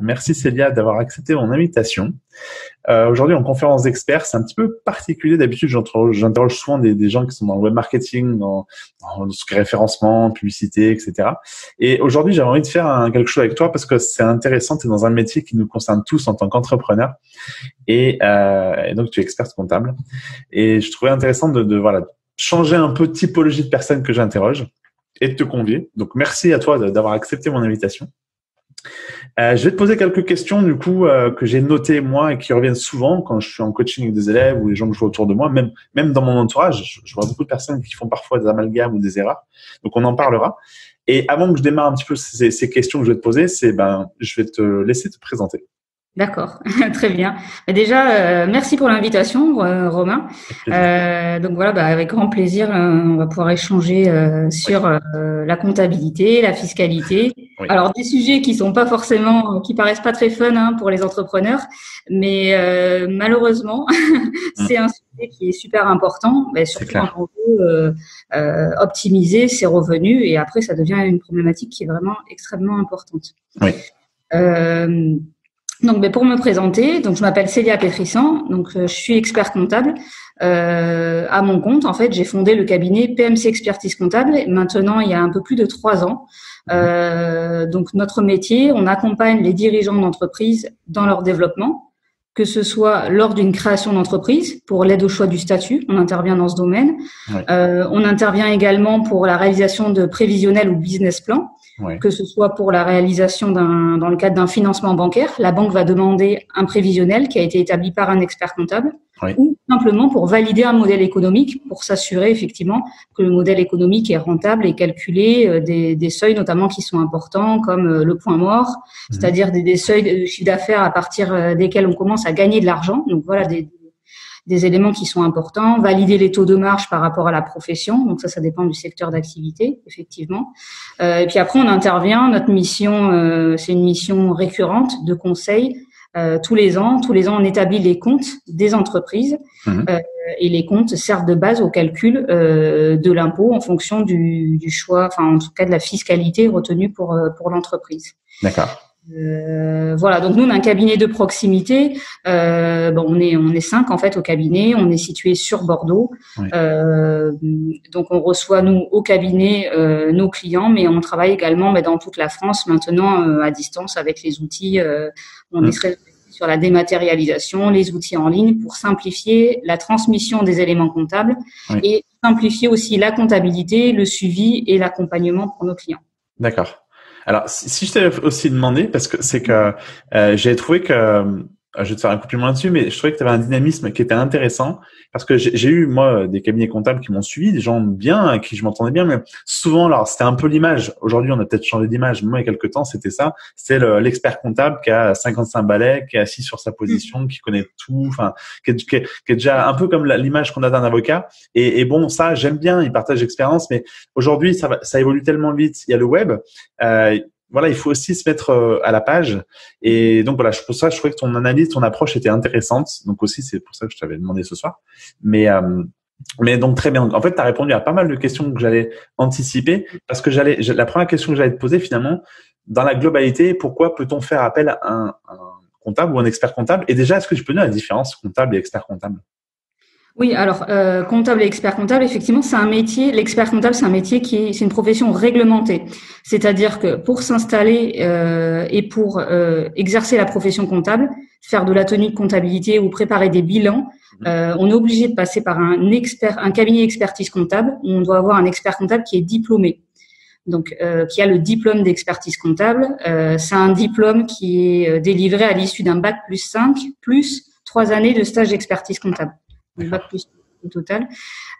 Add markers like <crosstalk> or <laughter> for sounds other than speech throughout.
Merci Célia d'avoir accepté mon invitation. Euh, Aujourd'hui, en conférence d'experts, c'est un petit peu particulier. D'habitude, j'interroge souvent des, gens qui sont dans le web marketing, dans, dans ce référencement, publicité, etc. Et aujourd'hui, j'avais envie de faire un, quelque chose avec toi parce que c'est intéressant. Tu es dans un métier qui nous concerne tous en tant qu'entrepreneur. Et, euh, et, donc, tu es experte comptable. Et je trouvais intéressant de, de voilà, changer un peu typologie de personnes que j'interroge et de te convier. Donc, merci à toi d'avoir accepté mon invitation. Euh, je vais te poser quelques questions du coup euh, que j'ai notées moi et qui reviennent souvent quand je suis en coaching avec des élèves ou les gens que je vois autour de moi, même même dans mon entourage, je, vois beaucoup de personnes qui font parfois des amalgames ou des erreurs. Donc on en parlera. Et avant que je démarre un petit peu ces, ces questions que je vais te poser, c'est ben je vais te laisser te présenter. D'accord, <laughs> très bien. Déjà, euh, merci pour l'invitation, euh, Romain. Euh, donc voilà, bah, avec grand plaisir, on va pouvoir échanger sur la comptabilité, la fiscalité. Alors des sujets qui sont pas forcément, qui paraissent pas très fun hein, pour les entrepreneurs, mais malheureusement, <laughs> c'est un sujet qui est super important, mais surtout quand on veut optimiser ses revenus. Et après, ça devient une problématique qui est vraiment extrêmement importante. Oui. Donc, ben, pour me présenter, donc je m'appelle Célia Pétrissan, donc euh, je suis expert comptable. Euh, à mon compte, en fait, j'ai fondé le cabinet PMC Expertise Comptable. Maintenant, il y a un peu plus de trois ans. Euh, donc, notre métier, on accompagne les dirigeants d'entreprise dans leur développement, que ce soit lors d'une création d'entreprise pour l'aide au choix du statut, on intervient dans ce domaine. Euh, on intervient également pour la réalisation de prévisionnels ou business plans que ce soit pour la réalisation d'un, dans le cadre d'un financement bancaire, la banque va demander un prévisionnel qui a été établi par un expert comptable, ou simplement pour valider un modèle économique, pour s'assurer effectivement que le modèle économique est rentable et calculer euh, des, des seuils notamment qui sont importants, comme euh, le point mort, mhm. c'est-à-dire des, des, seuils de chiffre d'affaires à partir euh, desquels on commence à gagner de l'argent. Donc voilà des, des éléments qui sont importants, valider les taux de marge par rapport à la profession, donc ça, ça dépend du secteur d'activité, effectivement. Euh, et puis après, on intervient, notre mission, euh, c'est une mission récurrente de conseil. Euh, tous les ans, tous les ans, on établit les comptes des entreprises mmh. euh, et les comptes servent de base au calcul euh, de l'impôt en fonction du, du, choix, enfin en tout cas de la fiscalité retenue pour pour l'entreprise. D'accord. Euh, voilà, donc nous on a un cabinet de proximité. Euh, bon, on est on est cinq en fait au cabinet. On est situé sur Bordeaux. Euh, donc on reçoit nous au cabinet euh, nos clients, mais on travaille également mais dans toute la France maintenant euh, à distance avec les outils. on est sur la dématérialisation, les outils en ligne pour simplifier la transmission des éléments comptables et simplifier aussi la comptabilité, le suivi et l'accompagnement pour nos clients. D'accord. Alors, si je t'avais aussi demandé, parce que c'est que euh, j'ai trouvé que, je vais te faire un compliment là-dessus, mais je trouvais que tu avais un dynamisme qui était intéressant, parce que j'ai eu, moi, des cabinets comptables qui m'ont suivi, des gens bien, avec qui je m'entendais bien, mais souvent, alors, c'était un peu l'image. Aujourd'hui, on a peut-être changé d'image, mais moi, il y a quelques temps, c'était ça. C'est l'expert comptable qui a 55 balais, qui est assis sur sa position, qui connaît tout, enfin, qui, qui, est déjà un peu comme l'image qu'on a d'un avocat. Et, et, bon, ça, j'aime bien, il partage l'expérience, mais aujourd'hui, ça, ça évolue tellement vite. Il y a le web. Euh, voilà, il faut aussi se mettre euh, à la page. Et donc voilà, pour ça, je trouvais que ton analyse, ton approche était intéressante. Donc aussi, c'est pour ça que je t'avais demandé ce soir. Mais euh, mais donc très bien. En fait, tu as répondu à pas mal de questions que j'allais anticiper parce que j'allais la première question que j'allais te poser finalement, dans la globalité, pourquoi peut-on faire appel à un, un comptable ou un expert comptable? Et déjà, est-ce que tu peux nous la différence comptable et expert comptable? Oui, alors euh, comptable et expert comptable, effectivement, c'est un métier. L'expert comptable, c'est un métier qui est, c'est une profession réglementée. C'est-à-dire que pour s'installer euh, et pour euh, exercer la profession comptable, faire de la tenue de comptabilité ou préparer des bilans, euh, on est obligé de passer par un expert, un cabinet d'expertise comptable. on doit avoir un expert comptable qui est diplômé. Donc, euh, qui a le diplôme d'expertise comptable. c'est un diplôme qui est délivré à l'issue d'un bac plus 5 plus trois années de stage d'expertise comptable au total.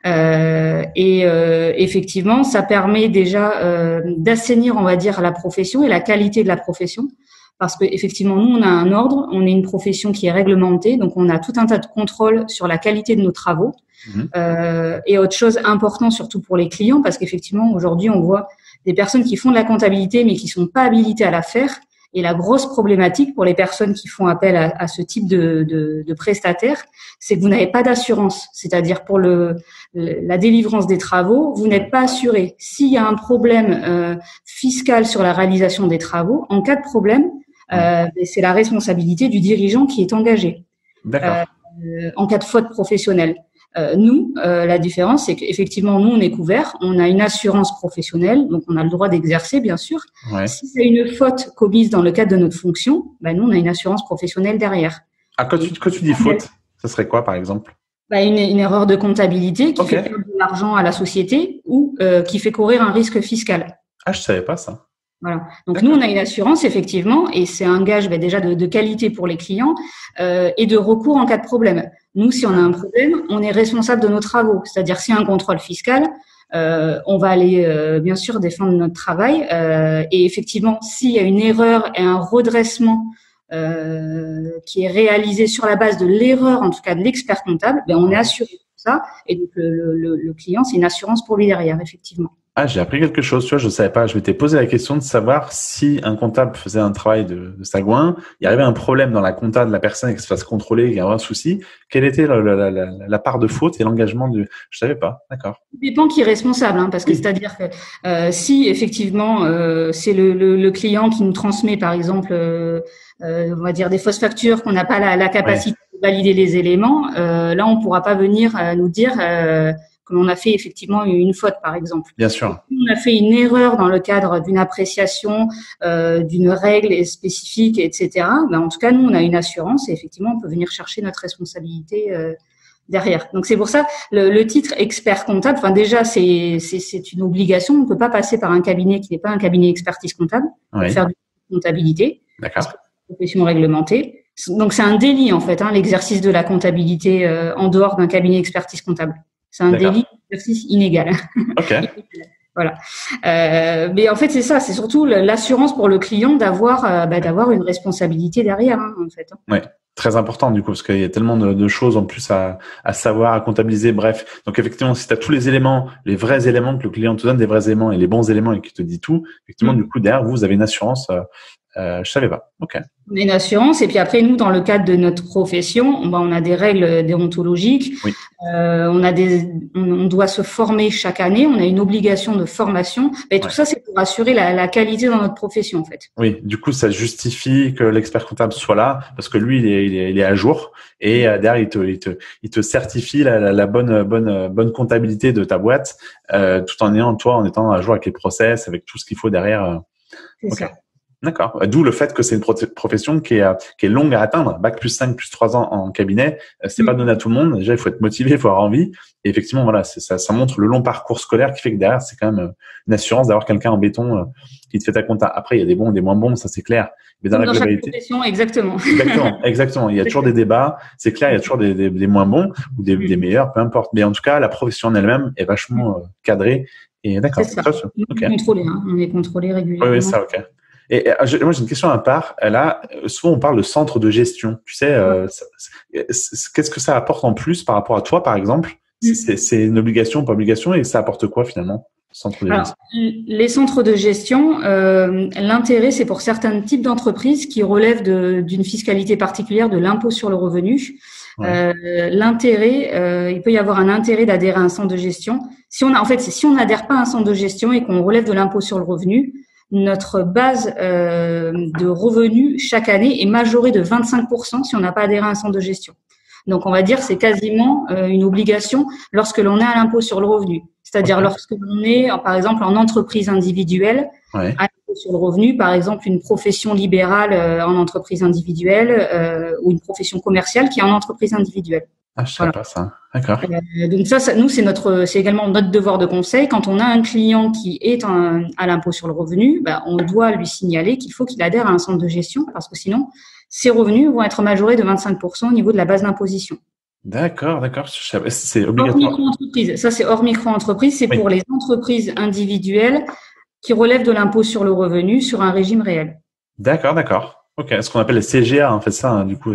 Euh, et euh, effectivement, ça permet déjà euh, d'assainir, on va dire, la profession et la qualité de la profession. Parce que effectivement, nous, on a un ordre, on est une profession qui est réglementée, donc on a tout un tas de contrôles sur la qualité de nos travaux. Mhm. Euh, et autre chose importante, surtout pour les clients, parce qu'effectivement, aujourd'hui, on voit des personnes qui font de la comptabilité, mais qui sont pas habilitées à la faire. Et la grosse problématique pour les personnes qui font appel à, à ce type de, de, de prestataire, c'est que vous n'avez pas d'assurance. C'est-à-dire pour le, la délivrance des travaux, vous n'êtes pas assuré. S'il y a un problème euh, fiscal sur la réalisation des travaux, en cas de problème, euh, c'est la responsabilité du dirigeant qui est engagé D'accord. euh, en cas de faute professionnelle. Euh, nous, euh, la différence, c'est qu'effectivement, nous, on est couvert, on a une assurance professionnelle, donc on a le droit d'exercer, bien sûr. Ouais. Si c'est une faute commise dans le cadre de notre fonction, ben, nous, on a une assurance professionnelle derrière. Ah, quand tu, quand tu dis faute, ça serait quoi, par exemple? Ben, une, une erreur de comptabilité qui fait perdre de l'argent à la société ou euh, qui fait courir un risque fiscal. Ah, je savais pas ça. Voilà. Donc nous, on a une assurance effectivement, et c'est un gage ben, déjà de, de qualité pour les clients euh, et de recours en cas de problème. Nous, si on a un problème, on est responsable de nos travaux. C'est-à-dire, s'il y a un contrôle fiscal, euh, on va aller euh, bien sûr défendre notre travail. euh, et effectivement, s'il y a une erreur et un redressement euh, qui est réalisé sur la base de l'erreur, en tout cas de l'expert comptable, ben, on est assuré pour ça. Et donc le, le, le client, c'est une assurance pour lui derrière, effectivement. Ah, j'ai appris quelque chose, tu vois, je savais pas. Je m'étais posé la question de savoir si un comptable faisait un travail de, de sagouin, il y arrivait un problème dans la compta de la personne et que se fasse contrôler, qu'il y avait un souci. Quelle était la, la, la, la part de faute et l'engagement du Je savais pas. D'accord. Ça dépend qui est responsable, hein, parce que Oui. c'est-à-dire que euh, si effectivement euh, c'est le, le, le client qui nous transmet, par exemple, euh, euh, on va dire des fausses factures, qu'on n'a pas la, la capacité de valider les éléments, euh, là on pourra pas venir euh, nous dire euh, que l'on a fait effectivement une faute, par exemple. Bien sûr. Si on a fait une erreur dans le cadre d'une appréciation, euh, d'une règle spécifique, etc. Ben, en tout cas, nous, on a une assurance et effectivement, on peut venir chercher notre responsabilité euh, derrière. Donc c'est pour ça le, le titre expert comptable. Enfin déjà, c'est c'est c'est une obligation. On ne peut pas passer par un cabinet qui n'est pas un cabinet expertise comptable pour Oui. faire de la comptabilité, D'accord. profession réglementée. Donc c'est un délit en fait, hein, l'exercice de la comptabilité euh, en dehors d'un cabinet expertise comptable. C'est un délit d'exercice inégal. Ok. <laughs> Voilà. Euh, mais en fait, c'est ça. C'est surtout l'assurance pour le client d'avoir euh, bah, d'avoir une responsabilité derrière, hein, en fait. Très important du coup, parce qu'il y a tellement de, de choses en plus à, à savoir, à comptabiliser. Bref, donc effectivement, si tu as tous les éléments, les vrais éléments que le client te donne, des vrais éléments et les bons éléments et qu'il te dit tout, effectivement, Mm. du coup derrière vous, vous avez une assurance. Euh, euh, je savais pas. Ok. On a une assurance et puis après nous, dans le cadre de notre profession, bah, on a des règles déontologiques. Oui. Euh, on a des, on, on doit se former chaque année. On a une obligation de formation. Et tout Ouais. ça, c'est pour assurer la, la qualité dans notre profession, en fait. Oui, du coup, ça justifie que l'expert comptable soit là parce que lui, il est, il est, il est à jour et euh, derrière, il te, il te, il te certifie la, la, la bonne, bonne, bonne comptabilité de ta boîte, euh, tout en ayant toi, en étant à jour avec les process, avec tout ce qu'il faut derrière. euh. C'est ça. D'accord. D'où le fait que c'est une pro- profession qui est, euh, qui est longue à atteindre. Bac plus 5, plus 3 ans en cabinet, euh, c'est Mm. pas donné à tout le monde. Déjà, il faut être motivé, il faut avoir envie. Et effectivement, voilà, ça, ça montre le long parcours scolaire qui fait que derrière, c'est quand même euh, une assurance d'avoir quelqu'un en béton euh, qui te fait ta compta. Après, il y a des bons, des moins bons, ça c'est clair. Mais dans la chaque globalité, profession, exactement. exactement, exactement. Il y a <laughs> toujours des débats. C'est clair, il y a toujours des, des, des moins bons ou des, Mm. des meilleurs, peu importe. Mais en tout cas, la profession en elle-même est vachement euh, cadrée. Et d'accord. C'est ça. Ça, On est contrôlé, hein. on est contrôlé Oui, régulièrement. oui, ça, ok. Et, je- moi, j'ai une question à part. Là, euh, souvent, on parle de centre de gestion. Tu sais, euh, qu'est-ce que ça apporte en plus par rapport à toi, par exemple? Mm. C'est c'est une obligation, pas obligation, et ça apporte quoi finalement Centre de Alors, gestion? les centres de gestion, euh, l'intérêt, c'est pour certains types d'entreprises qui relèvent d'une fiscalité particulière de l'impôt sur le revenu. Ouais. Euh, l'intérêt, euh, il peut y avoir un intérêt d'adhérer à un centre de gestion. Si on a, en fait, si on n'adhère pas à un centre de gestion et qu'on relève de l'impôt sur le revenu, notre base euh, de revenus chaque année est majorée de 25% si on n'a pas adhéré à un centre de gestion. Donc, on va dire c'est quasiment euh, une obligation lorsque l'on est à l'impôt sur le revenu. C'est-à-dire lorsque l'on est, par exemple, en entreprise individuelle, Ouais. à l'impôt sur le revenu, par exemple, une profession libérale euh, en entreprise individuelle euh, ou une profession commerciale qui est en entreprise individuelle. Ah, je voilà. pas ça. D'accord. Euh, donc ça, ça nous, c'est notre, c'est également notre devoir de conseil. Quand on a un client qui est en- à l'impôt sur le revenu, bah, on doit lui signaler qu'il faut qu'il adhère à un centre de gestion parce que sinon, ses revenus vont être majorés de 25% au niveau de la base d'imposition. D'accord, d'accord. C'est Hors obligatoire. micro-entreprise. Ça, c'est hors micro-entreprise. C'est Oui. pour les entreprises individuelles qui relèvent de l'impôt sur le revenu sur un régime réel. D'accord, d'accord. Ok, ce qu'on appelle les CGA, en fait, ça, hein, du coup.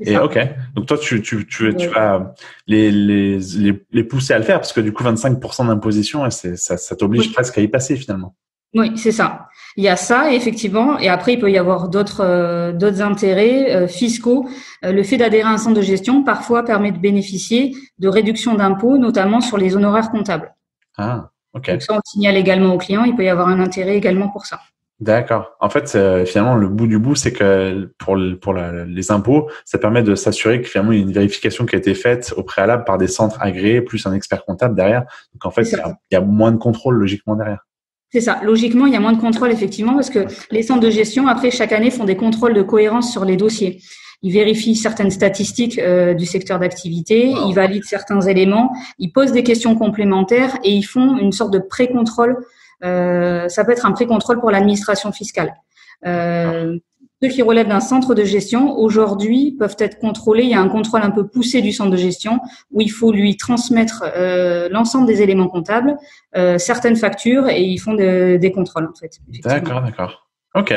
Et ça. ok, donc toi, tu, tu, tu, tu vas les, les, les, les pousser à le faire parce que du coup, 25% d'imposition, ça, ça t'oblige Oui. presque à y passer finalement. Oui, c'est ça. Il y a ça, effectivement, et après il peut y avoir d'autres euh, d'autres intérêts euh, fiscaux. Euh, le fait d'adhérer à un centre de gestion parfois permet de bénéficier de réductions d'impôts, notamment sur les honoraires comptables. Ah, ok. Donc ça, on le signale également aux clients. Il peut y avoir un intérêt également pour ça. D'accord. En fait, finalement, le bout du bout, c'est que pour, pour les impôts, ça permet de s'assurer que finalement, il y a une vérification qui a été faite au préalable par des centres agréés, plus un expert comptable derrière. Donc, en fait, il y, a, moins de contrôle logiquement derrière. C'est ça. Logiquement, il y a moins de contrôle, effectivement, parce que les centres de gestion, après, chaque année, font des contrôles de cohérence sur les dossiers. Ils vérifient certaines statistiques euh, du secteur d'activité, ils valident certains éléments, ils posent des questions complémentaires et ils font une sorte de pré-contrôle euh, ça peut être un pré-contrôle pour l'administration fiscale. Euh, ceux qui relèvent d'un centre de gestion, aujourd'hui, peuvent être contrôlés. Il y a un contrôle un peu poussé du centre de gestion où il faut lui transmettre euh, l'ensemble des éléments comptables, certaines factures et ils font des contrôles en fait. D'accord, d'accord. Ok.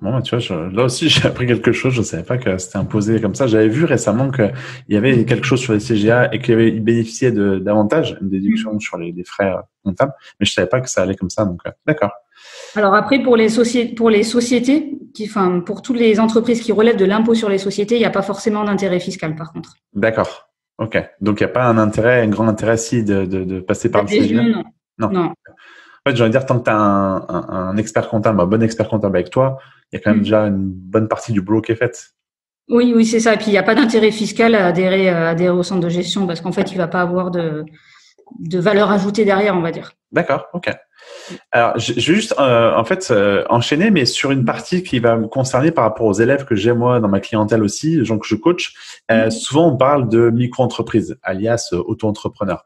Bon, tu vois, là aussi, <laughs> j'ai appris quelque chose. Je ne savais pas que c'était imposé comme ça. J'avais vu récemment qu'il y avait quelque chose sur les CGA et qu'il bénéficiait d'avantages, une déduction mm. sur les, frais euh, comptables, mais je ne savais pas que ça allait comme ça. Donc, euh, d'accord. Alors après, pour les, sociétés, pour les sociétés, qui, enfin, pour toutes les entreprises qui relèvent de l'impôt sur les sociétés, il n'y a pas forcément d'intérêt fiscal, par contre. D'accord. Ok. Donc, il n'y a pas un intérêt, un grand intérêt si de, de, de passer par le CGA. Non. non. non. En fait, j'ai envie de dire, tant que tu as un, un, expert comptable, un bon expert comptable avec toi, il y a quand même mm. déjà une bonne partie du boulot qui est faite. Oui, oui, c'est ça. Et puis, il n'y a pas d'intérêt fiscal à adhérer, à adhérer au centre de gestion parce qu'en fait, il ne va pas avoir de, de valeur ajoutée derrière, on va dire. D'accord, ok. Alors, je, vais juste euh, en fait euh, enchaîner, mais sur une partie qui va me concerner par rapport aux élèves que j'ai moi dans ma clientèle aussi, les gens que je coach. Euh, mm. souvent, on parle de micro-entreprise, alias auto-entrepreneur.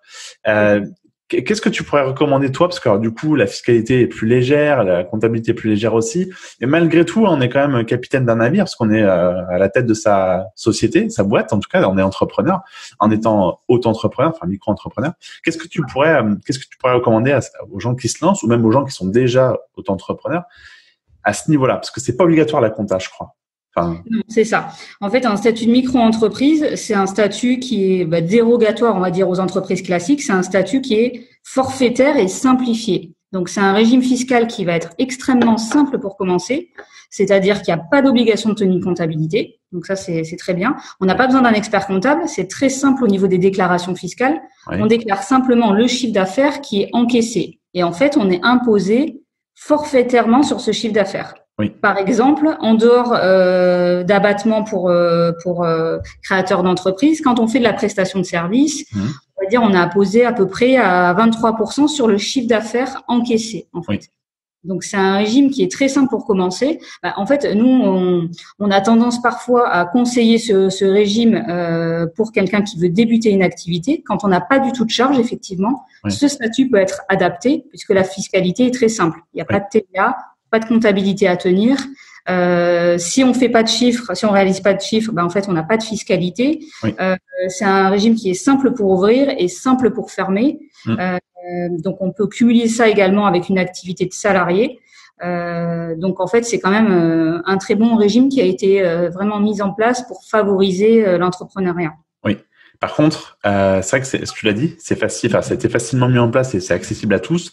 Qu'est-ce que tu pourrais recommander toi? Parce que du coup, la fiscalité est plus légère, la comptabilité est plus légère aussi. Et malgré tout, on est quand même capitaine d'un navire parce qu'on est euh, à la tête de sa société, sa boîte. En tout cas, on est entrepreneur en étant auto-entrepreneur, enfin micro-entrepreneur. Qu'est-ce que tu pourrais, euh, qu'est-ce que tu pourrais recommander aux gens qui se lancent ou même aux gens qui sont déjà auto-entrepreneurs à ce niveau-là? Parce que c'est pas obligatoire la compta, je crois c'est ça. En fait, un statut de micro-entreprise, c'est un statut qui est bah, dérogatoire, on va dire, aux entreprises classiques. C'est un statut qui est forfaitaire et simplifié. Donc, c'est un régime fiscal qui va être extrêmement simple pour commencer, c'est-à-dire qu'il n'y a pas d'obligation de tenue de comptabilité. Donc, ça, c'est très bien. On n'a pas besoin d'un expert comptable. C'est très simple au niveau des déclarations fiscales. On déclare simplement le chiffre d'affaires qui est encaissé. Et en fait, on est imposé forfaitairement sur ce chiffre d'affaires. Par exemple, en dehors euh, d'abattement pour euh, pour euh, créateurs d'entreprise, quand on fait de la prestation de service, mmh. on va dire on a posé à peu près à 23% sur le chiffre d'affaires encaissé en fait. Donc c'est un régime qui est très simple pour commencer. Bah, en fait, nous on, on, a tendance parfois à conseiller ce, ce régime euh, pour quelqu'un qui veut débuter une activité. Quand on n'a pas du tout de charge, effectivement, ce statut peut être adapté puisque la fiscalité est très simple. Il n'y a pas de TVA, pas de comptabilité à tenir. Euh, si on fait pas de chiffres, si on réalise pas de chiffres, ben en fait on n'a pas de fiscalité. Euh, c'est un régime qui est simple pour ouvrir et simple pour fermer. Mm. Euh, donc on peut cumuler ça également avec une activité de salarié. Donc en fait c'est quand même un très bon régime qui a été vraiment mis en place pour favoriser l'entrepreneuriat. Oui. Par contre, c'est vrai que tu l'as dit, c'est facile, enfin, ça a été facilement mis en place et c'est accessible à tous.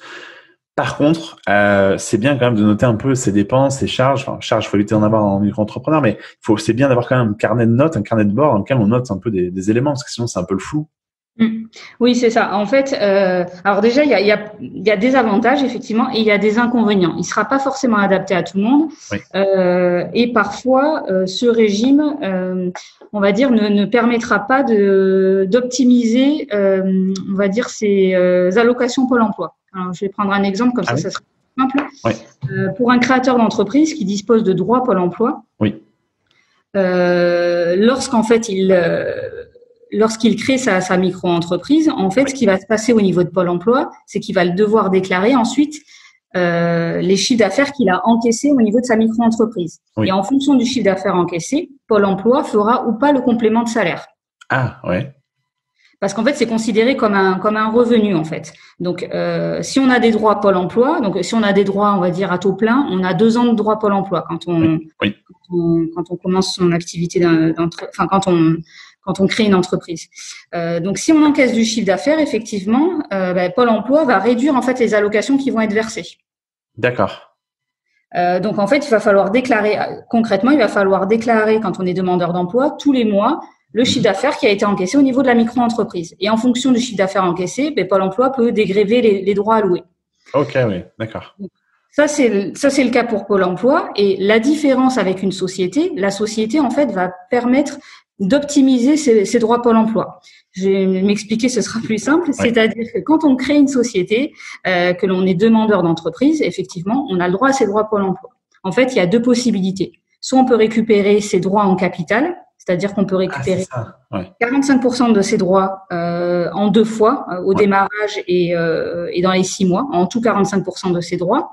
Par contre, euh, c'est bien quand même de noter un peu ses dépenses, ses charges. Enfin, charges, faut éviter d'en avoir en micro-entrepreneur, mais faut, c'est bien d'avoir quand même un carnet de notes, un carnet de bord dans lequel on note un peu des, des éléments, parce que sinon c'est un peu le flou. Mm. Oui, c'est ça. En fait, euh, alors déjà, il y a, y, a, y a, des avantages, effectivement, et il y a des inconvénients. Il ne sera pas forcément adapté à tout le monde. Euh, et parfois, euh, ce régime, euh, on va dire, ne, ne permettra pas de d'optimiser, euh, on va dire, ses allocations Pôle emploi. Alors, je vais prendre un exemple, comme ah ça, ça sera simple. Euh, pour un créateur d'entreprise qui dispose de droits Pôle emploi, oui. euh, lorsqu'en fait il euh, lorsqu'il crée sa, sa micro-entreprise, en fait, ce qui va se passer au niveau de Pôle emploi, c'est qu'il va devoir déclarer ensuite euh, les chiffres d'affaires qu'il a encaissés au niveau de sa micro-entreprise. Et en fonction du chiffre d'affaires encaissé, Pôle emploi fera ou pas le complément de salaire. Ah, ouais parce qu'en fait c'est considéré comme un comme un revenu en fait. Donc euh, si on a des droits Pôle Emploi, donc si on a des droits on va dire à taux plein, on a deux ans de droits Pôle Emploi quand on, Quand, on quand on commence son activité enfin quand on quand on crée une entreprise. Euh, donc si on encaisse du chiffre d'affaires, effectivement, euh, ben, Pôle Emploi va réduire en fait les allocations qui vont être versées. D'accord. Euh, donc en fait, il va falloir déclarer concrètement, il va falloir déclarer quand on est demandeur d'emploi tous les mois le chiffre d'affaires qui a été encaissé au niveau de la micro-entreprise. Et en fonction du chiffre d'affaires encaissé, ben, Pôle emploi peut dégréver les, droits alloués. Ok, oui, d'accord. Ça, c'est ça, c'est le cas pour Pôle Emploi. Et la différence avec une société, la société en fait va permettre d'optimiser ses, droits Pôle Emploi. Je vais m'expliquer, ce sera plus simple. C'est-à-dire que quand on crée une société, euh, que l'on est demandeur d'entreprise, effectivement, on a le droit à ses droits Pôle Emploi. En fait, il y a deux possibilités. Soit on peut récupérer ses droits en capital, c'est-à-dire qu'on peut ah, récupérer 45% de ses droits euh, en deux fois, euh, au démarrage et, euh, et, dans les six mois, en tout 45% de ses droits.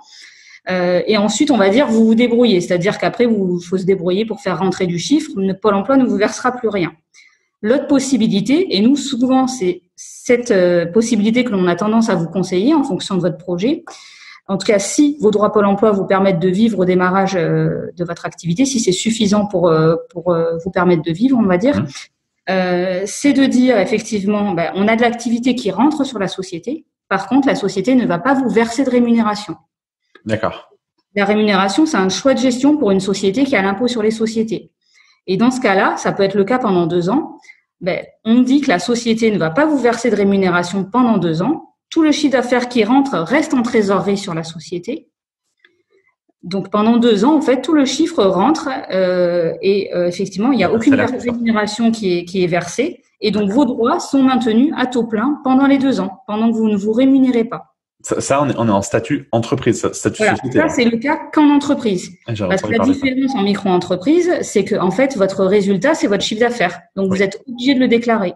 Et ensuite, on va dire, vous vous débrouillez, c'est-à-dire qu'après, il faut se débrouiller pour faire rentrer du chiffre. Pôle emploi ne vous versera plus rien. L'autre possibilité, et nous, souvent, c'est cette possibilité que l'on a tendance à vous conseiller en fonction de votre projet, en tout cas, si vos droits Pôle emploi vous permettent de vivre au démarrage euh, de votre activité, si c'est suffisant pour, euh, pour euh, vous permettre de vivre, on va dire, mmh. c'est de dire effectivement, ben, on a de l'activité qui rentre sur la société. Par contre, la société ne va pas vous verser de rémunération. D'accord. La rémunération, c'est un choix de gestion pour une société qui a l'impôt sur les sociétés. Et dans ce cas-là, ça peut être le cas pendant deux ans. Ben, on dit que la société ne va pas vous verser de rémunération pendant deux ans tout le chiffre d'affaires qui rentre reste en trésorerie sur la société. Donc pendant deux ans, en fait, tout le chiffre rentre euh, et euh, effectivement, il n'y a aucune rémunération qui est, qui est versée. Et donc vos droits sont maintenus à taux plein pendant les deux ans, pendant que vous ne vous rémunérez pas. Ça, on, est, on, est, en statut entreprise, statut société. Ça, c'est le cas qu'en entreprise. Ah, Parce que la différence en micro-entreprise, c'est que en fait, votre résultat, c'est votre chiffre d'affaires. Donc, vous êtes obligé de le déclarer.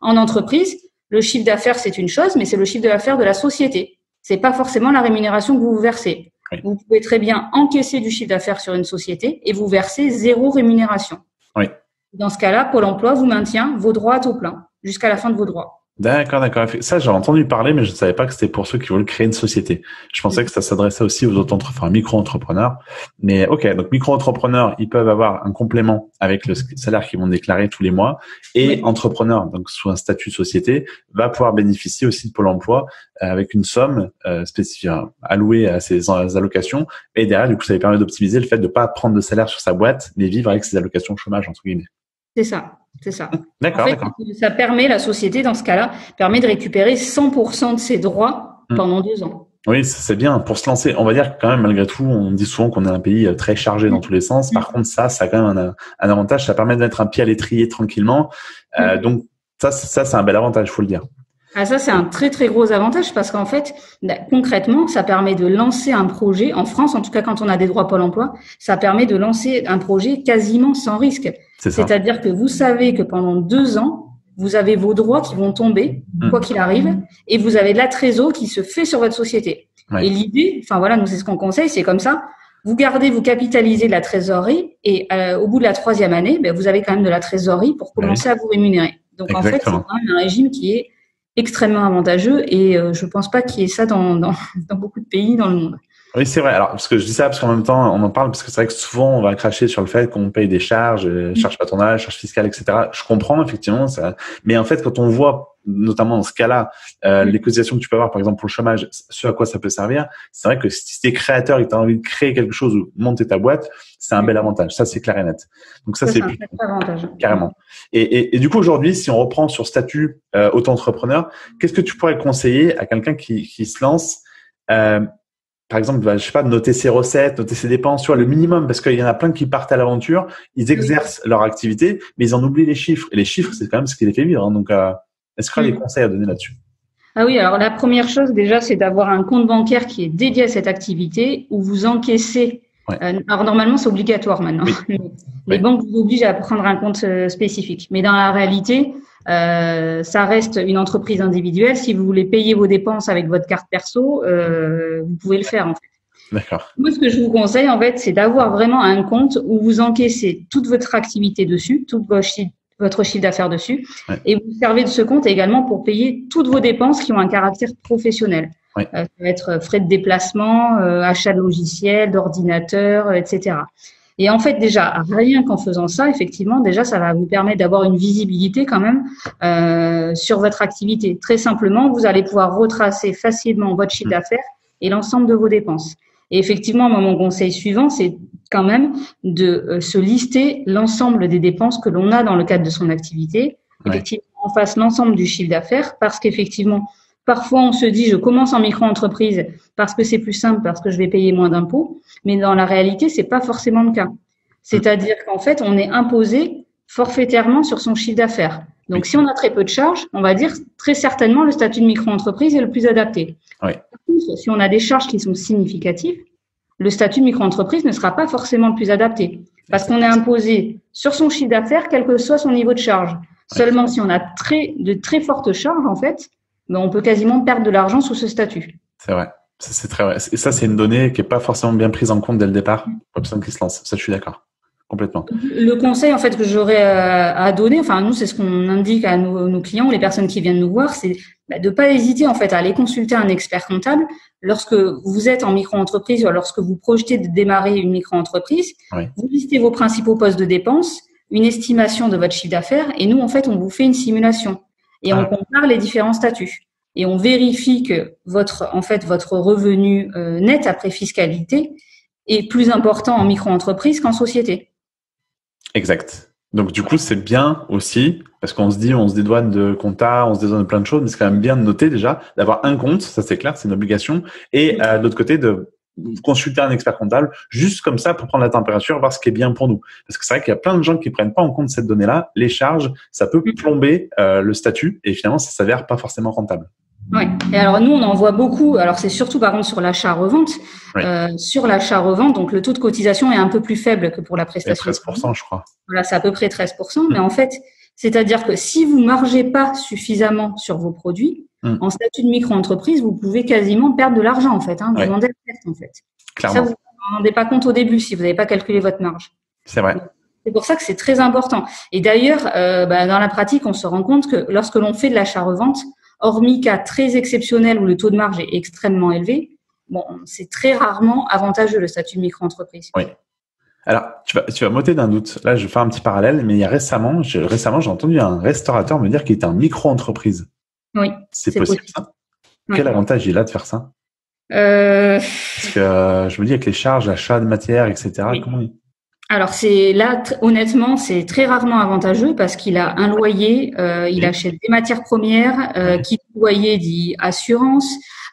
En entreprise, le chiffre d'affaires, c'est une chose, mais c'est le chiffre d'affaires de la société. C'est pas forcément la rémunération que vous vous versez. Vous pouvez très bien encaisser du chiffre d'affaires sur une société et vous verser zéro rémunération. Oui. Dans ce cas-là, Pôle emploi vous maintient vos droits à taux plein jusqu'à la fin de vos droits. D'accord, d'accord. Ça, j'ai entendu parler, mais je ne savais pas que c'était pour ceux qui veulent créer une société. Je pensais que ça s'adressait aussi aux autres enfin, micro-entrepreneurs. Mais ok, donc micro-entrepreneurs, ils peuvent avoir un complément avec le salaire qu'ils vont déclarer tous les mois. Et entrepreneur, donc sous un statut société, va pouvoir bénéficier aussi de Pôle emploi euh, avec une somme euh, spécifique allouée à ses allocations. Et derrière, du coup, ça lui permet d'optimiser le fait de pas prendre de salaire sur sa boîte, mais vivre avec ses allocations chômage, entre guillemets. C'est ça, c'est ça. D'accord, Ça permet, la société, dans ce cas-là, permet de récupérer 100% de ses droits hmm. pendant deux ans. Oui, c'est bien pour se lancer. On va dire que quand même, malgré tout, on dit souvent qu'on est un pays euh, très chargé dans hmm. tous les sens. Par hmm. contre, ça, ça a quand même un, avantage. Ça permet de mettre un pied à l'étrier tranquillement. Euh, donc, ça, ça c'est un bel avantage, faut le dire. Ah, ça, c'est un très, très gros avantage parce qu'en fait, bah, concrètement, ça permet de lancer un projet. En France, en tout cas, quand on a des droits Pôle emploi, ça permet de lancer un projet quasiment sans risque. C'est-à-dire que vous savez que pendant deux ans, vous avez vos droits qui vont tomber, hmm. quoi qu'il arrive, et vous avez de la trésor qui se fait sur votre société. Et l'idée, enfin voilà, nous c'est ce qu'on conseille, c'est comme ça. Vous gardez, vous capitalisez de la trésorerie, et euh, au bout de la troisième année, ben, vous avez quand même de la trésorerie pour commencer à vous rémunérer. Donc en fait, c'est quand même un régime qui est extrêmement avantageux, et euh, je pense pas qu'il y ait ça dans, dans, <laughs> dans beaucoup de pays dans le monde. Oui, c'est vrai. Alors, parce que je dis ça parce qu'en même temps, on en parle parce que c'est vrai que souvent, on va cracher sur le fait qu'on paye des charges, euh, charges patronales, charges fiscales, etc. Je comprends effectivement ça, mais en fait, quand on voit, notamment dans ce cas-là, euh, les cotisations que tu peux avoir, par exemple pour le chômage, ce à quoi ça peut servir, c'est vrai que si tu es créateur et tu as envie de créer quelque chose ou monter ta boîte, c'est un bel avantage. Ça, c'est clair et net. Donc ça, c'est carrément. Et, et, et, du coup, aujourd'hui, si on reprend sur statut euh, auto-entrepreneur, qu'est-ce que tu pourrais conseiller à quelqu'un qui, qui se lance euh, par exemple, bah, je sais pas, noter ses recettes, noter ses dépenses, tu vois, le minimum, parce qu'il y en a plein qui partent à l'aventure, ils exercent leur activité, mais ils en oublient les chiffres. Et les chiffres, c'est quand même ce qui les fait vivre. Hein. Donc, euh, est-ce qu'il y a des conseils à donner là-dessus? Ah oui, alors la première chose déjà, c'est d'avoir un compte bancaire qui est dédié à cette activité, où vous encaissez. Euh, alors normalement, c'est obligatoire maintenant. <laughs> Les banques vous obligent à prendre un compte euh, spécifique. Mais dans la réalité, euh, ça reste une entreprise individuelle. Si vous voulez payer vos dépenses avec votre carte perso, euh, vous pouvez le faire en fait. D'accord. Moi, ce que je vous conseille en fait, c'est d'avoir vraiment un compte où vous encaissez toute votre activité dessus, tout votre chiffre d'affaires dessus, et vous servez de ce compte également pour payer toutes vos dépenses qui ont un caractère professionnel. Euh, ça va être frais de déplacement, achat de logiciels, d'ordinateurs, etc. Et en fait, déjà, rien qu'en faisant ça, effectivement, déjà, ça va vous permettre d'avoir une visibilité quand même euh, sur votre activité. Très simplement, vous allez pouvoir retracer facilement votre chiffre d'affaires et l'ensemble de vos dépenses. Et effectivement, mon conseil suivant, c'est quand même de euh, se lister l'ensemble des dépenses que l'on a dans le cadre de son activité. Effectivement, on fasse l'ensemble du chiffre d'affaires parce qu'effectivement, Parfois, on se dit, je commence en micro-entreprise parce que c'est plus simple, parce que je vais payer moins d'impôts. Mais dans la réalité, c'est pas forcément le cas. C'est-à-dire qu'en fait, on est imposé forfaitairement sur son chiffre d'affaires. Donc, si on a très peu de charges, on va dire très certainement le statut de micro-entreprise est le plus adapté. Oui. Si on a des charges qui sont significatives, le statut de micro-entreprise ne sera pas forcément le plus adapté parce qu'on est imposé sur son chiffre d'affaires, quel que soit son niveau de charge. Seulement, si on a très, de très fortes charges, en fait, ben, on peut quasiment perdre de l'argent sous ce statut. C'est vrai. C'est très vrai. Et ça, c'est une donnée qui n'est pas forcément bien prise en compte dès le départ pour personne qui se lance. Ça, je suis d'accord. Complètement. Le conseil, en fait, que j'aurais à donner, enfin, nous, c'est ce qu'on indique à nos, clients les personnes qui viennent nous voir, c'est bah, de ne pas hésiter, en fait, à aller consulter un expert comptable lorsque vous êtes en micro-entreprise ou lorsque vous projetez de démarrer une micro-entreprise. Vous listez vos principaux postes de dépenses, une estimation de votre chiffre d'affaires, et nous, en fait, on vous fait une simulation et on compare les différents statuts et on vérifie que votre en fait votre revenu euh, net après fiscalité est plus important en micro-entreprise qu'en société. Exact. Donc du coup, c'est bien aussi parce qu'on se dit, on se dédouane de compta, on se dédouane de plein de choses, mais c'est quand même bien de noter déjà d'avoir un compte, ça c'est clair, c'est une obligation, et euh, de l'autre côté de consulter un expert comptable juste comme ça pour prendre la température, voir ce qui est bien pour nous. Parce que c'est vrai qu'il y a plein de gens qui prennent pas en compte cette donnée-là. Les charges, ça peut mm. plomber euh, le statut et finalement, ça s'avère pas forcément rentable. Oui. Et alors nous, on en voit beaucoup. Alors c'est surtout par contre sur l'achat-revente. Euh, sur l'achat-revente, donc le taux de cotisation est un peu plus faible que pour la prestation. 13%, je crois. Voilà, c'est à peu près 13%. Mais mm. en fait, c'est-à-dire que si vous margez pas suffisamment sur vos produits, Hmm. En statut de micro-entreprise, vous pouvez quasiment perdre de l'argent, en fait. Hein, vous vendez la perte, en fait. Clairement. Ça, vous ne rendez pas compte au début si vous n'avez pas calculé votre marge. C'est vrai. C'est pour ça que c'est très important. Et d'ailleurs, euh, bah, dans la pratique, on se rend compte que lorsque l'on fait de l'achat-revente, hormis cas très exceptionnel où le taux de marge est extrêmement élevé, bon, c'est très rarement avantageux le statut de micro-entreprise. Oui. Alors, tu vas, tu vas m'ôter d'un doute. Là, je vais faire un petit parallèle, mais il y a récemment, récemment, j'ai entendu un restaurateur me dire qu'il était en micro-entreprise. Oui. C'est possible, ça? Quel avantage il a de faire ça? Euh... Parce que euh, je me dis avec les charges, achat de matière, etc. Comment alors c'est là honnêtement c'est très rarement avantageux parce qu'il a un loyer, euh, il achète des matières premières, euh, qui loyer dit assurance,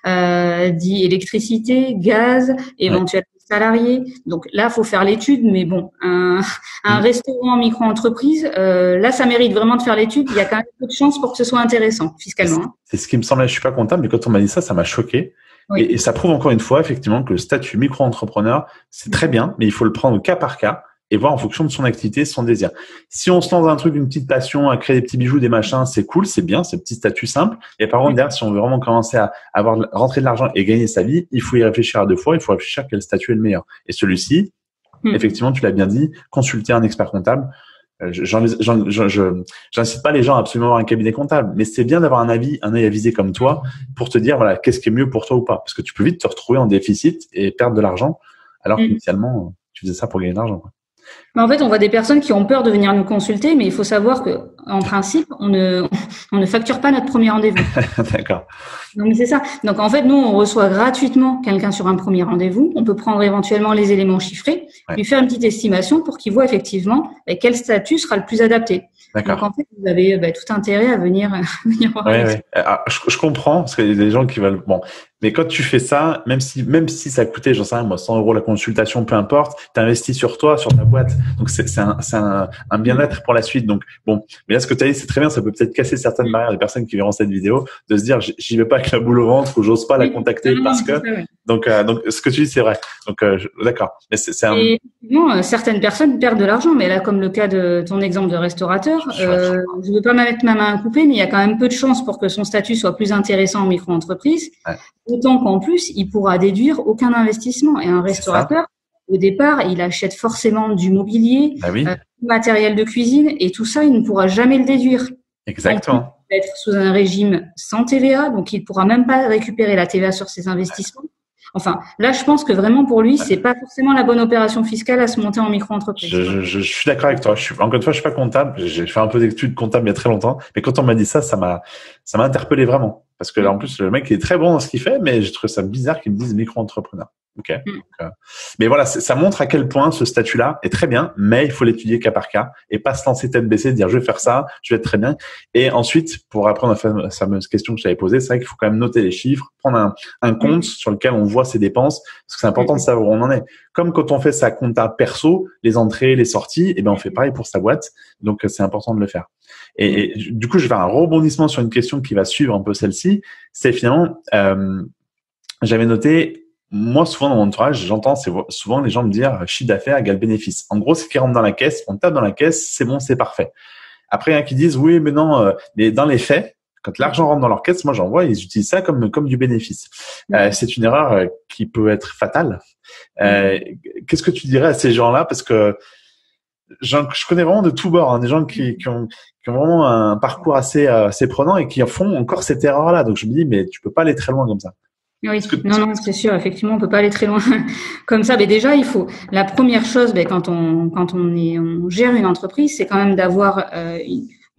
euh, dit électricité, gaz, éventuellement salariés. Donc là, faut faire l'étude, mais bon, un, un mm. restaurant en micro-entreprise, euh, là, ça mérite vraiment de faire l'étude. Il y a quand même peu de chances pour que ce soit intéressant fiscalement. Hein. C'est ce qui me semblait. Je suis pas comptable, mais quand on m'a dit ça, ça m'a choqué. Et, et, ça prouve encore une fois, effectivement, que le statut micro-entrepreneur, c'est très bien, mais il faut le prendre au cas par cas et voir en fonction de son activité, son désir. Si on se lance dans un truc, une petite passion, à créer des petits bijoux, des machins, c'est cool, c'est bien, c'est petit statut simple. Et par contre, derrière, si on veut vraiment commencer à avoir rentrer de l'argent et gagner sa vie, il faut y réfléchir à deux fois. Il faut réfléchir quel statut est le meilleur. Et celui-ci, hmm. effectivement, tu l'as bien dit, consulter un expert comptable. Euh, J'incite pas les gens à absolument avoir un cabinet comptable, mais c'est bien d'avoir un avis, un œil avisé comme toi pour te dire voilà qu'est-ce qui est mieux pour toi ou pas, parce que tu peux vite te retrouver en déficit et perdre de l'argent, alors hmm. qu'initialement tu faisais ça pour gagner de l'argent. Mais en fait, on voit des personnes qui ont peur de venir nous consulter, mais il faut savoir que, en principe, on ne, <laughs> on ne facture pas notre premier rendez-vous. <laughs> D'accord. Donc c'est ça. Donc en fait, nous, on reçoit gratuitement quelqu'un sur un premier rendez-vous. On peut prendre éventuellement les éléments chiffrés, lui faire une petite estimation pour qu'il voit effectivement bah, quel statut sera le plus adapté. Donc en fait, vous avez bah, tout intérêt à venir, <laughs> venir voir. Oui, oui. Ah, je, je, comprends parce qu'il y a des gens qui veulent. Bon, mais quand tu fais ça, même si même si ça coûtait, j'en sais rien, moi, 100 euros la consultation, peu importe, tu investis sur toi, sur ta boîte. Donc c'est un, un, un bien-être pour la suite. Donc bon, mais là ce que tu as dit, c'est très bien. Ça peut peut-être casser certaines barrières des personnes qui verront cette vidéo, de se dire j'y vais pas avec la boule au ventre ou j'ose pas la contacter parce que. Donc euh, donc ce que tu dis c'est vrai. Donc euh, d'accord. Mais c'est un. Et euh, certaines personnes perdent de l'argent, mais là comme le cas de ton exemple de restaurateur, euh, je veux pas mettre ma main à couper, mais il y a quand même peu de chances pour que son statut soit plus intéressant en micro-entreprise. Ouais. Autant qu'en plus, il pourra déduire aucun investissement. Et un restaurateur, au départ, il achète forcément du mobilier, bah oui. euh, du matériel de cuisine, et tout ça, il ne pourra jamais le déduire. Exactement. Il va être sous un régime sans TVA, donc il ne pourra même pas récupérer la TVA sur ses investissements. Enfin, là, je pense que vraiment pour lui, c'est pas forcément la bonne opération fiscale à se monter en micro-entreprise. Je, je, je, suis d'accord avec toi. Je suis, encore une fois, je suis pas comptable. J'ai fait un peu d'études comptables il y a très longtemps, mais quand on m'a dit ça, ça m'a, ça m'a interpellé vraiment. Parce que là, en plus, le mec est très bon dans ce qu'il fait, mais je trouve ça bizarre qu'il me dise micro-entrepreneur. Ok. Mm. mais voilà, ça montre à quel point ce statut-là est très bien, mais il faut l'étudier cas par cas et pas se lancer tête baissée, dire je vais faire ça, je vais être très bien. Et ensuite, pour répondre à la fameuse question que je t'avais posée, c'est vrai qu'il faut quand même noter les chiffres, prendre un, un compte sur lequel on voit ses dépenses, parce que c'est important de savoir où on en est. Comme quand on fait sa compta perso, les entrées, les sorties, et eh ben on fait pareil pour sa boîte. Donc c'est important de le faire. Et, du coup, je vais faire un rebondissement sur une question qui va suivre un peu celle-ci. C'est finalement, euh, j'avais noté moi, souvent dans mon entourage, j'entends souvent les gens me dire chiffre d'affaires égale bénéfice. En gros, ce qui rentre dans la caisse, on tape dans la caisse, c'est bon, c'est parfait. Après, il y en a qui disent oui, mais non, euh, mais dans les faits, quand l'argent rentre dans leur caisse, moi j'en vois, ils utilisent ça comme comme du bénéfice. Euh, c'est une erreur euh, qui peut être fatale. Euh, Qu'est-ce que tu dirais à ces gens-là? Parce que je connais vraiment de tous bords, hein, des gens qui, qui, ont, qui, ont, vraiment un parcours assez, assez prenant et qui font encore cette erreur-là. Donc je me dis, mais tu peux pas aller très loin comme ça. Oui, non, non, c'est sûr. Effectivement, on peut pas aller très loin <laughs> comme ça. Mais déjà, il faut la première chose, ben, quand on quand on est on gère une entreprise, c'est quand même d'avoir euh,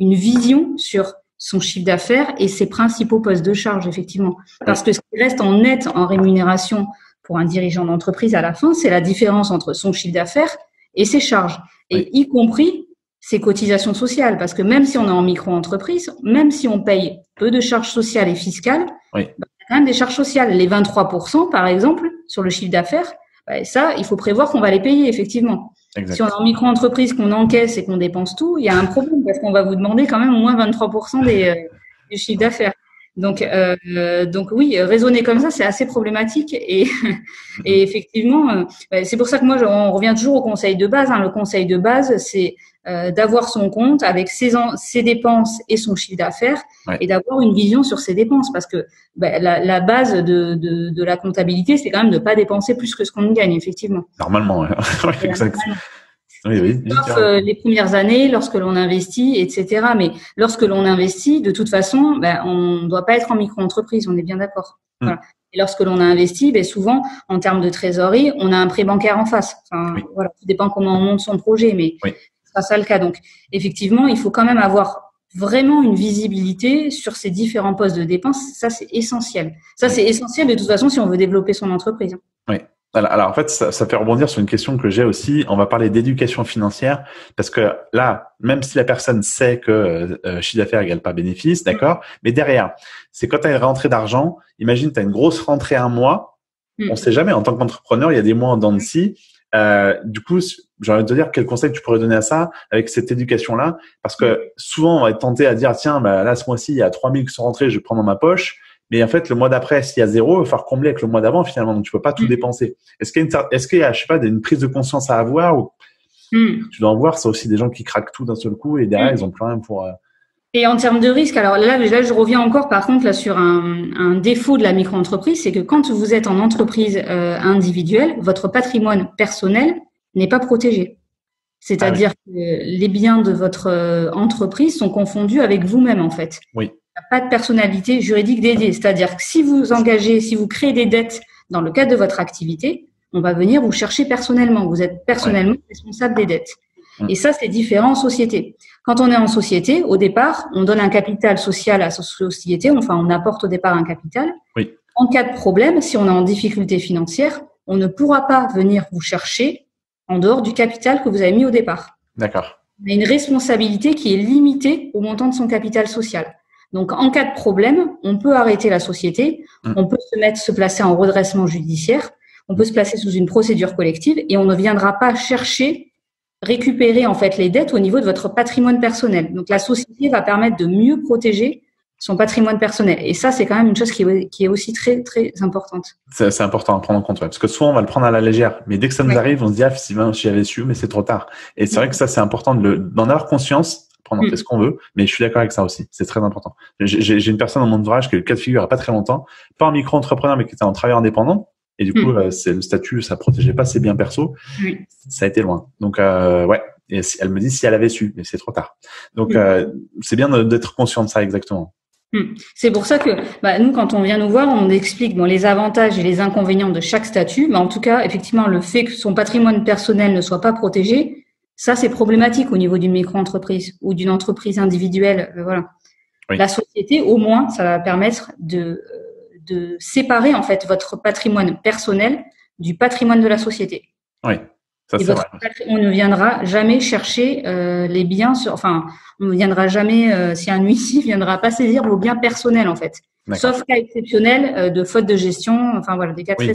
une, vision sur son chiffre d'affaires et ses principaux postes de charge, effectivement. Parce que ce qui reste en net en rémunération pour un dirigeant d'entreprise à la fin, c'est la différence entre son chiffre d'affaires et ses charges, et y compris ses cotisations sociales. Parce que même si on est en micro-entreprise, même si on paye peu de charges sociales et fiscales, oui. Ben, quand même des charges sociales. Les 23%, par exemple, sur le chiffre d'affaires, bah, ça, il faut prévoir qu'on va les payer, effectivement. Si on est en micro-entreprise, qu'on encaisse et qu'on dépense tout, il y a un problème parce qu'on va vous demander quand même au moins 23% des, euh, du chiffre d'affaires. Donc, euh, donc oui, raisonner comme ça, c'est assez problématique. Et, <laughs> et effectivement, euh, c'est pour ça que moi, on revient toujours au conseil de base. Hein. Le conseil de base, c'est euh, d'avoir son compte avec ses, ses dépenses et son chiffre d'affaires et d'avoir une vision sur ses dépenses parce que bah, la, la, base de, de, de, la comptabilité, c'est quand même de ne pas dépenser plus que ce qu'on gagne, effectivement. Normalement, <laughs> oui, exactement. Oui, oui, euh, les premières années, lorsque l'on investit, etc. Mais lorsque l'on investit, de toute façon, ben, on ne doit pas être en micro-entreprise, on est bien d'accord. Voilà. Et lorsque l'on a investi, ben, souvent, en termes de trésorerie, on a un prêt bancaire en face. Enfin, voilà, tout dépend comment on monte son projet, mais sera ça le cas. Donc, effectivement, il faut quand même avoir vraiment une visibilité sur ces différents postes de dépenses. Ça, c'est essentiel. Ça, c'est essentiel de toute façon si on veut développer son entreprise. Oui. Alors, en fait, ça, ça, fait rebondir sur une question que j'ai aussi. On va parler d'éducation financière parce que là, même si la personne sait que euh, chiffre d'affaires égale pas bénéfice, d'accord, mais derrière, c'est quand tu as une rentrée d'argent. Imagine, tu as une grosse rentrée un mois. On mm. sait jamais. En tant qu'entrepreneur, il y a des mois en dents de scie. Euh, du coup, j'ai envie de te dire quel conseil tu pourrais donner à ça avec cette éducation-là, parce que souvent on va être tenté à dire tiens, bah, là ce mois-ci il y a 3000 qui sont rentrés, je vais prendre dans ma poche. Mais en fait, le mois d'après, s'il y a zéro, il va falloir combler avec le mois d'avant finalement. Donc tu peux pas tout mm. dépenser. Est-ce qu'il y a, une, est-ce qu'il y a, je sais pas, une prise de conscience à avoir ou mm. tu dois en voir, c'est aussi des gens qui craquent tout d'un seul coup et derrière mm. ils ont plus rien pour. Euh, et en termes de risque, alors là, là, je reviens encore par contre là sur un, un défaut de la micro-entreprise, c'est que quand vous êtes en entreprise euh, individuelle, votre patrimoine personnel n'est pas protégé. C'est-à-dire ah que les biens de votre euh, entreprise sont confondus avec vous-même, en fait. Oui. Pas de personnalité juridique dédiée. C'est-à-dire que si vous engagez, si vous créez des dettes dans le cadre de votre activité, on va venir vous chercher personnellement. Vous êtes personnellement responsable des dettes. Hum. Et ça, c'est différent en société. Quand on est en société, au départ, on donne un capital social à sa société, enfin, on apporte au départ un capital. Oui. En cas de problème, si on est en difficulté financière, on ne pourra pas venir vous chercher en dehors du capital que vous avez mis au départ. D'accord. On a une responsabilité qui est limitée au montant de son capital social. Donc, en cas de problème, on peut arrêter la société, hum. on peut se mettre, se placer en redressement judiciaire, on peut se placer sous une procédure collective et on ne viendra pas chercher, récupérer en fait les dettes au niveau de votre patrimoine personnel. Donc, la société va permettre de mieux protéger son patrimoine personnel. Et ça, c'est quand même une chose qui est, qui est aussi très, très importante. C'est important à prendre en compte, parce que souvent, on va le prendre à la légère. Mais dès que ça nous arrive, on se dit, ah, si j'avais su, mais c'est trop tard. Et c'est vrai que ça, c'est important d'en avoir conscience, prendre en fait ce qu'on veut. Mais je suis d'accord avec ça aussi. C'est très important. J'ai une personne dans mon ouvrage qui a eu le cas de figure il n'y a pas très longtemps, pas un micro-entrepreneur, mais qui était en travailleur indépendant. Et du coup, euh, c'est le statut, ça protégeait pas ses biens perso. Ça a été loin. Donc, euh, ouais. Et elle me dit si elle avait su, mais c'est trop tard. Donc, euh, c'est bien d'être conscient de ça exactement. C'est pour ça que bah, nous, quand on vient nous voir, on explique bon, les avantages et les inconvénients de chaque statut. Mais en tout cas, effectivement, le fait que son patrimoine personnel ne soit pas protégé, ça, c'est problématique au niveau d'une micro-entreprise ou d'une entreprise individuelle. Euh, voilà. La société, au moins, ça va permettre de, de séparer en fait votre patrimoine personnel du patrimoine de la société. Oui. Ça, on ne viendra jamais chercher euh, les biens, sur, enfin, on ne viendra jamais, euh, si un huissier <laughs> viendra pas saisir vos biens personnels en fait, sauf cas exceptionnel euh, de faute de gestion, enfin voilà, des cas très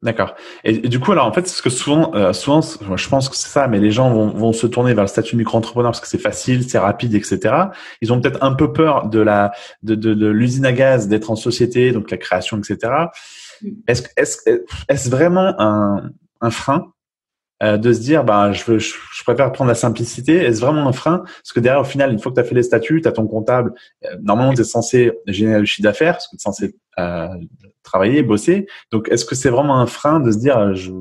D'accord. Et, du coup, alors en fait, ce que souvent, euh, souvent, je pense que c'est ça, mais les gens vont, vont se tourner vers le statut micro-entrepreneur parce que c'est facile, c'est rapide, etc. Ils ont peut-être un peu peur de la de, de, de l'usine à gaz, d'être en société, donc la création, etc. Mm. Est-ce est-ce est-ce vraiment un, un frein euh, de se dire bah je, veux, je, préfère prendre la simplicité est-ce vraiment un frein? Parce que derrière au final une fois que tu as fait les statuts tu as ton comptable euh, normalement tu es censé générer le chiffre d'affaires parce que tu es censé euh, travailler bosser. Donc est-ce que c'est vraiment un frein de se dire euh, je,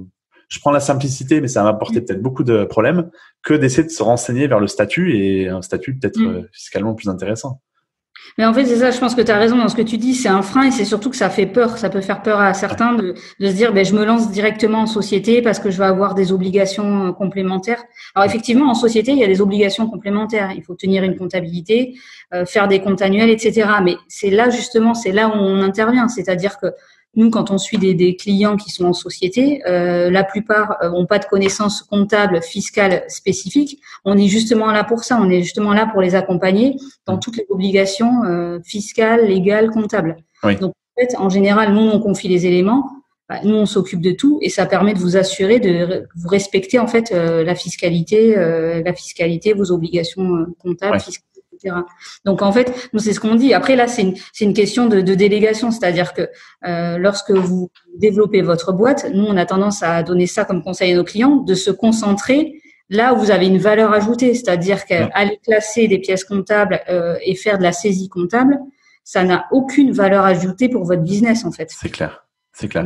je prends la simplicité mais ça va m'apporter peut-être beaucoup de problèmes que d'essayer de se renseigner vers le statut et un statut peut-être mm. fiscalement plus intéressant? Mais en fait, c'est ça, je pense que tu as raison dans ce que tu dis, c'est un frein et c'est surtout que ça fait peur. Ça peut faire peur à certains de, de se dire, ben, je me lance directement en société parce que je vais avoir des obligations euh, complémentaires. Alors effectivement, en société, il y a des obligations complémentaires. Il faut tenir une comptabilité, euh, faire des comptes annuels, etc. Mais c'est là justement, c'est là où on intervient. C'est-à-dire que nous, quand on suit des, des clients qui sont en société, euh, la plupart n'ont euh, pas de connaissances comptables, fiscales spécifiques. On est justement là pour ça. On est justement là pour les accompagner dans mmh. toutes les obligations euh, fiscales, légales, comptables. Donc, en fait, en général, nous, on confie les éléments. Bah, nous, on s'occupe de tout et ça permet de vous assurer de vous respecter en fait euh, la fiscalité, la fiscalité, vos obligations comptables, fiscales donc en fait, nous c'est ce qu'on dit. Après là, c'est une, une question de, de délégation, c'est-à-dire que euh, lorsque vous développez votre boîte, nous on a tendance à donner ça comme conseil à nos clients, de se concentrer là où vous avez une valeur ajoutée, c'est-à-dire qu'aller classer des pièces comptables euh, et faire de la saisie comptable, ça n'a aucune valeur ajoutée pour votre business en fait. C'est clair, c'est clair.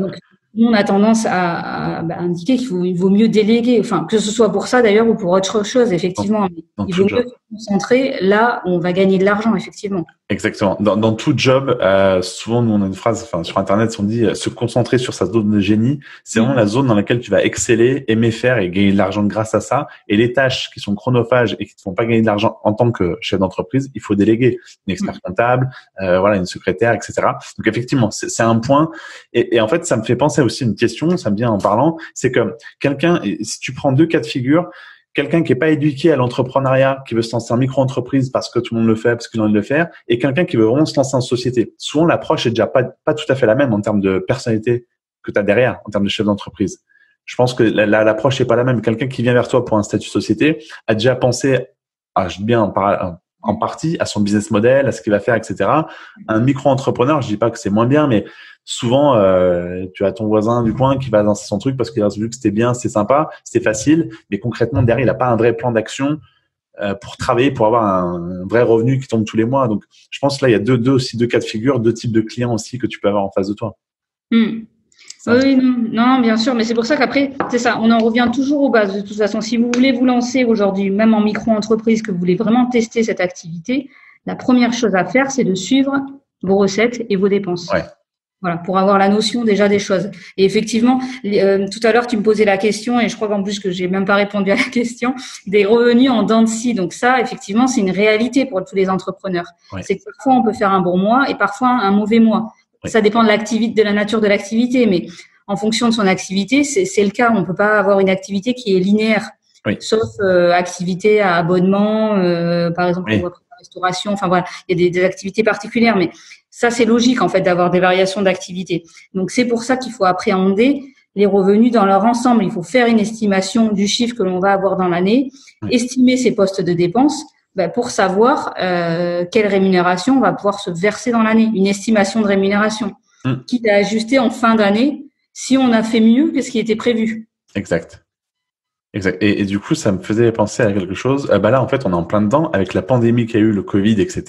Nous, on a tendance à, bah, indiquer qu'il vaut, vaut, mieux déléguer, enfin que ce soit pour ça d'ailleurs ou pour autre chose, effectivement. il vaut mieux se concentrer là où on va gagner de l'argent, effectivement. Exactement. Dans, dans tout job, euh, souvent nous on a une phrase, enfin sur internet, on dit euh, se concentrer sur sa zone de génie. C'est vraiment la zone dans laquelle tu vas exceller, aimer faire et gagner de l'argent grâce à ça. Et les tâches qui sont chronophages et qui te font pas gagner de l'argent en tant que chef d'entreprise, il faut déléguer une expert comptable, euh, voilà, une secrétaire, etc. Donc effectivement, c'est un point. Et, et, en fait, ça me fait penser aussi une question, ça me vient en parlant, c'est que quelqu'un, si tu prends deux cas de figure, quelqu'un qui est pas éduqué à l'entrepreneuriat, qui veut se lancer en micro-entreprise parce que tout le monde le fait, parce qu'il a envie de le faire, et quelqu'un qui veut vraiment se lancer en société. Souvent, l'approche est déjà pas, tout à fait la même en termes de personnalité que tu as derrière, en termes de chef d'entreprise. Je pense que l'approche la, est pas la même. Quelqu'un qui vient vers toi pour un statut société a déjà pensé, ah, je bien en, en partie à son business model, à ce qu'il va faire, etc. Un micro-entrepreneur, je dis pas que c'est moins bien, mais souvent euh, tu as ton voisin du coin qui va lancer son truc parce qu'il a vu que c'était bien, c'est sympa, c'était facile, mais concrètement derrière il n'a pas un vrai plan d'action euh, pour travailler, pour avoir un, vrai revenu qui tombe tous les mois. Donc je pense que là il y a deux, deux aussi deux cas de figure, deux types de clients aussi que tu peux avoir en face de toi. Hmm. Oui, non, non, bien sûr, mais c'est pour ça qu'après, c'est ça, on en revient toujours aux bases. De toute façon, si vous voulez vous lancer aujourd'hui, même en micro-entreprise, que vous voulez vraiment tester cette activité, la première chose à faire, c'est de suivre vos recettes et vos dépenses. Ouais. Voilà, pour avoir la notion déjà des choses. Et effectivement, euh, tout à l'heure, tu me posais la question, et je crois qu'en plus que j'ai même pas répondu à la question, des revenus en dents de scie. Donc ça, effectivement, c'est une réalité pour tous les entrepreneurs. C'est que parfois, on peut faire un bon mois et parfois un mauvais mois. Ça dépend de l'activité, de la nature de l'activité, mais en fonction de son activité, c'est le cas. On peut pas avoir une activité qui est linéaire, sauf euh, activité à abonnement, euh, par exemple, la restauration. Enfin voilà, il y a des, des activités particulières, mais ça, c'est logique en fait d'avoir des variations d'activité. Donc c'est pour ça qu'il faut appréhender les revenus dans leur ensemble. Il faut faire une estimation du chiffre que l'on va avoir dans l'année, estimer ses postes de dépenses ben, pour savoir euh, quelle rémunération va pouvoir se verser dans l'année. Une estimation de rémunération, qui mm. quitte à ajuster en fin d'année si on a fait mieux que ce qui était prévu. Exact. Exact. Et, du coup, ça me faisait penser à quelque chose. Euh, bah là, en fait, on est en plein dedans avec la pandémie qu'il y a eu, le Covid, etc.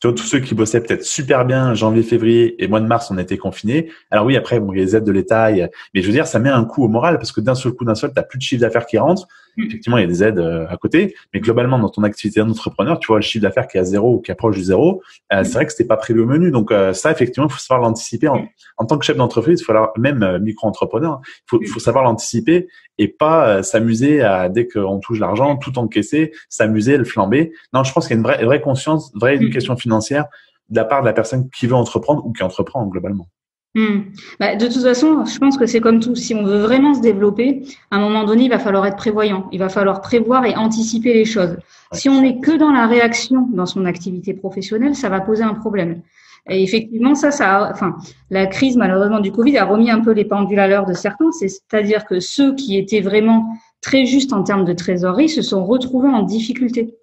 Tu vois, tous ceux qui bossaient peut-être super bien janvier, février et mois de mars, on était confinés. Alors oui, après, bon, il y a les aides de l'État, mais je veux dire, ça met un coup au moral parce que d'un seul coup, d'un seul, t'as plus de chiffre d'affaires qui rentre. Mm. Effectivement, il y a des aides euh, à côté, mais globalement, dans ton activité d'entrepreneur, tu vois le chiffre d'affaires qui est à zéro ou qui approche du zéro. Euh, mm. c'est vrai que c'était pas prévu au menu. Donc ça, effectivement, il faut savoir l'anticiper. En, en, tant que chef d'entreprise, il faut même micro-entrepreneur, il faut, mm. faut savoir l'anticiper et pas s'amuser à dès qu'on touche l'argent, tout encaisser, s'amuser, le flamber. Non, je pense qu'il y a une vraie, vraie conscience, vraie mm. éducation financière de la part de la personne qui veut entreprendre ou qui entreprend globalement. Hmm. Bah, de toute façon, je pense que c'est comme tout. Si on veut vraiment se développer, à un moment donné, il va falloir être prévoyant. Il va falloir prévoir et anticiper les choses. Si on n'est que dans la réaction dans son activité professionnelle, ça va poser un problème. Et effectivement, ça, ça, enfin, la crise malheureusement du Covid a remis un peu les pendules à l'heure de certains. C'est-à-dire que ceux qui étaient vraiment très justes en termes de trésorerie se sont retrouvés en difficulté.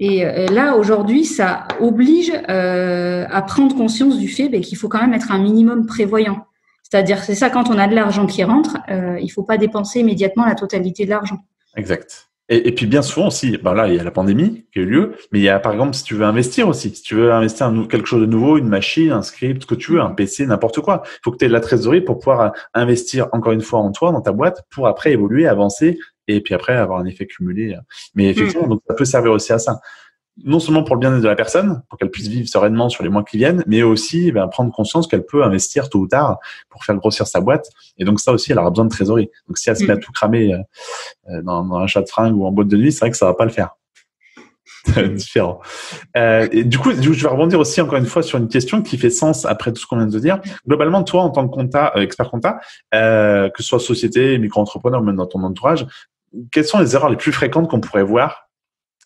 Et euh, là, aujourd'hui, ça oblige euh, à prendre conscience du fait ben, qu'il faut quand même être un minimum prévoyant. C'est-à-dire, c'est ça, quand on a de l'argent qui rentre, euh, il faut pas dépenser immédiatement la totalité de l'argent. Exact. Et, puis bien souvent aussi, ben là il y a la pandémie qui a eu lieu, mais il y a par exemple si tu veux investir aussi, si tu veux investir quelque chose de nouveau, une machine, un script, ce que tu veux, un PC, n'importe quoi, il faut que tu aies de la trésorerie pour pouvoir investir encore une fois en toi, dans ta boîte, pour après évoluer, avancer et puis après avoir un effet cumulé. Mais effectivement, mm. donc ça peut servir aussi à ça non seulement pour le bien-être de la personne, pour qu'elle puisse vivre sereinement sur les mois qui viennent, mais aussi ben, prendre conscience qu'elle peut investir tôt ou tard pour faire grossir sa boîte. Et donc ça aussi, elle aura besoin de trésorerie. Donc si elle se met à tout cramer euh, euh, dans, dans, un chat de fringues ou en boîte de nuit, c'est vrai que ça va pas le faire. <laughs> différent. Euh, et du coup, je vais rebondir aussi encore une fois sur une question qui fait sens après tout ce qu'on vient de dire. Globalement, toi, en tant que compta, euh, expert compta, euh, que ce soit société, micro-entrepreneur, même dans ton entourage, quelles sont les erreurs les plus fréquentes qu'on pourrait voir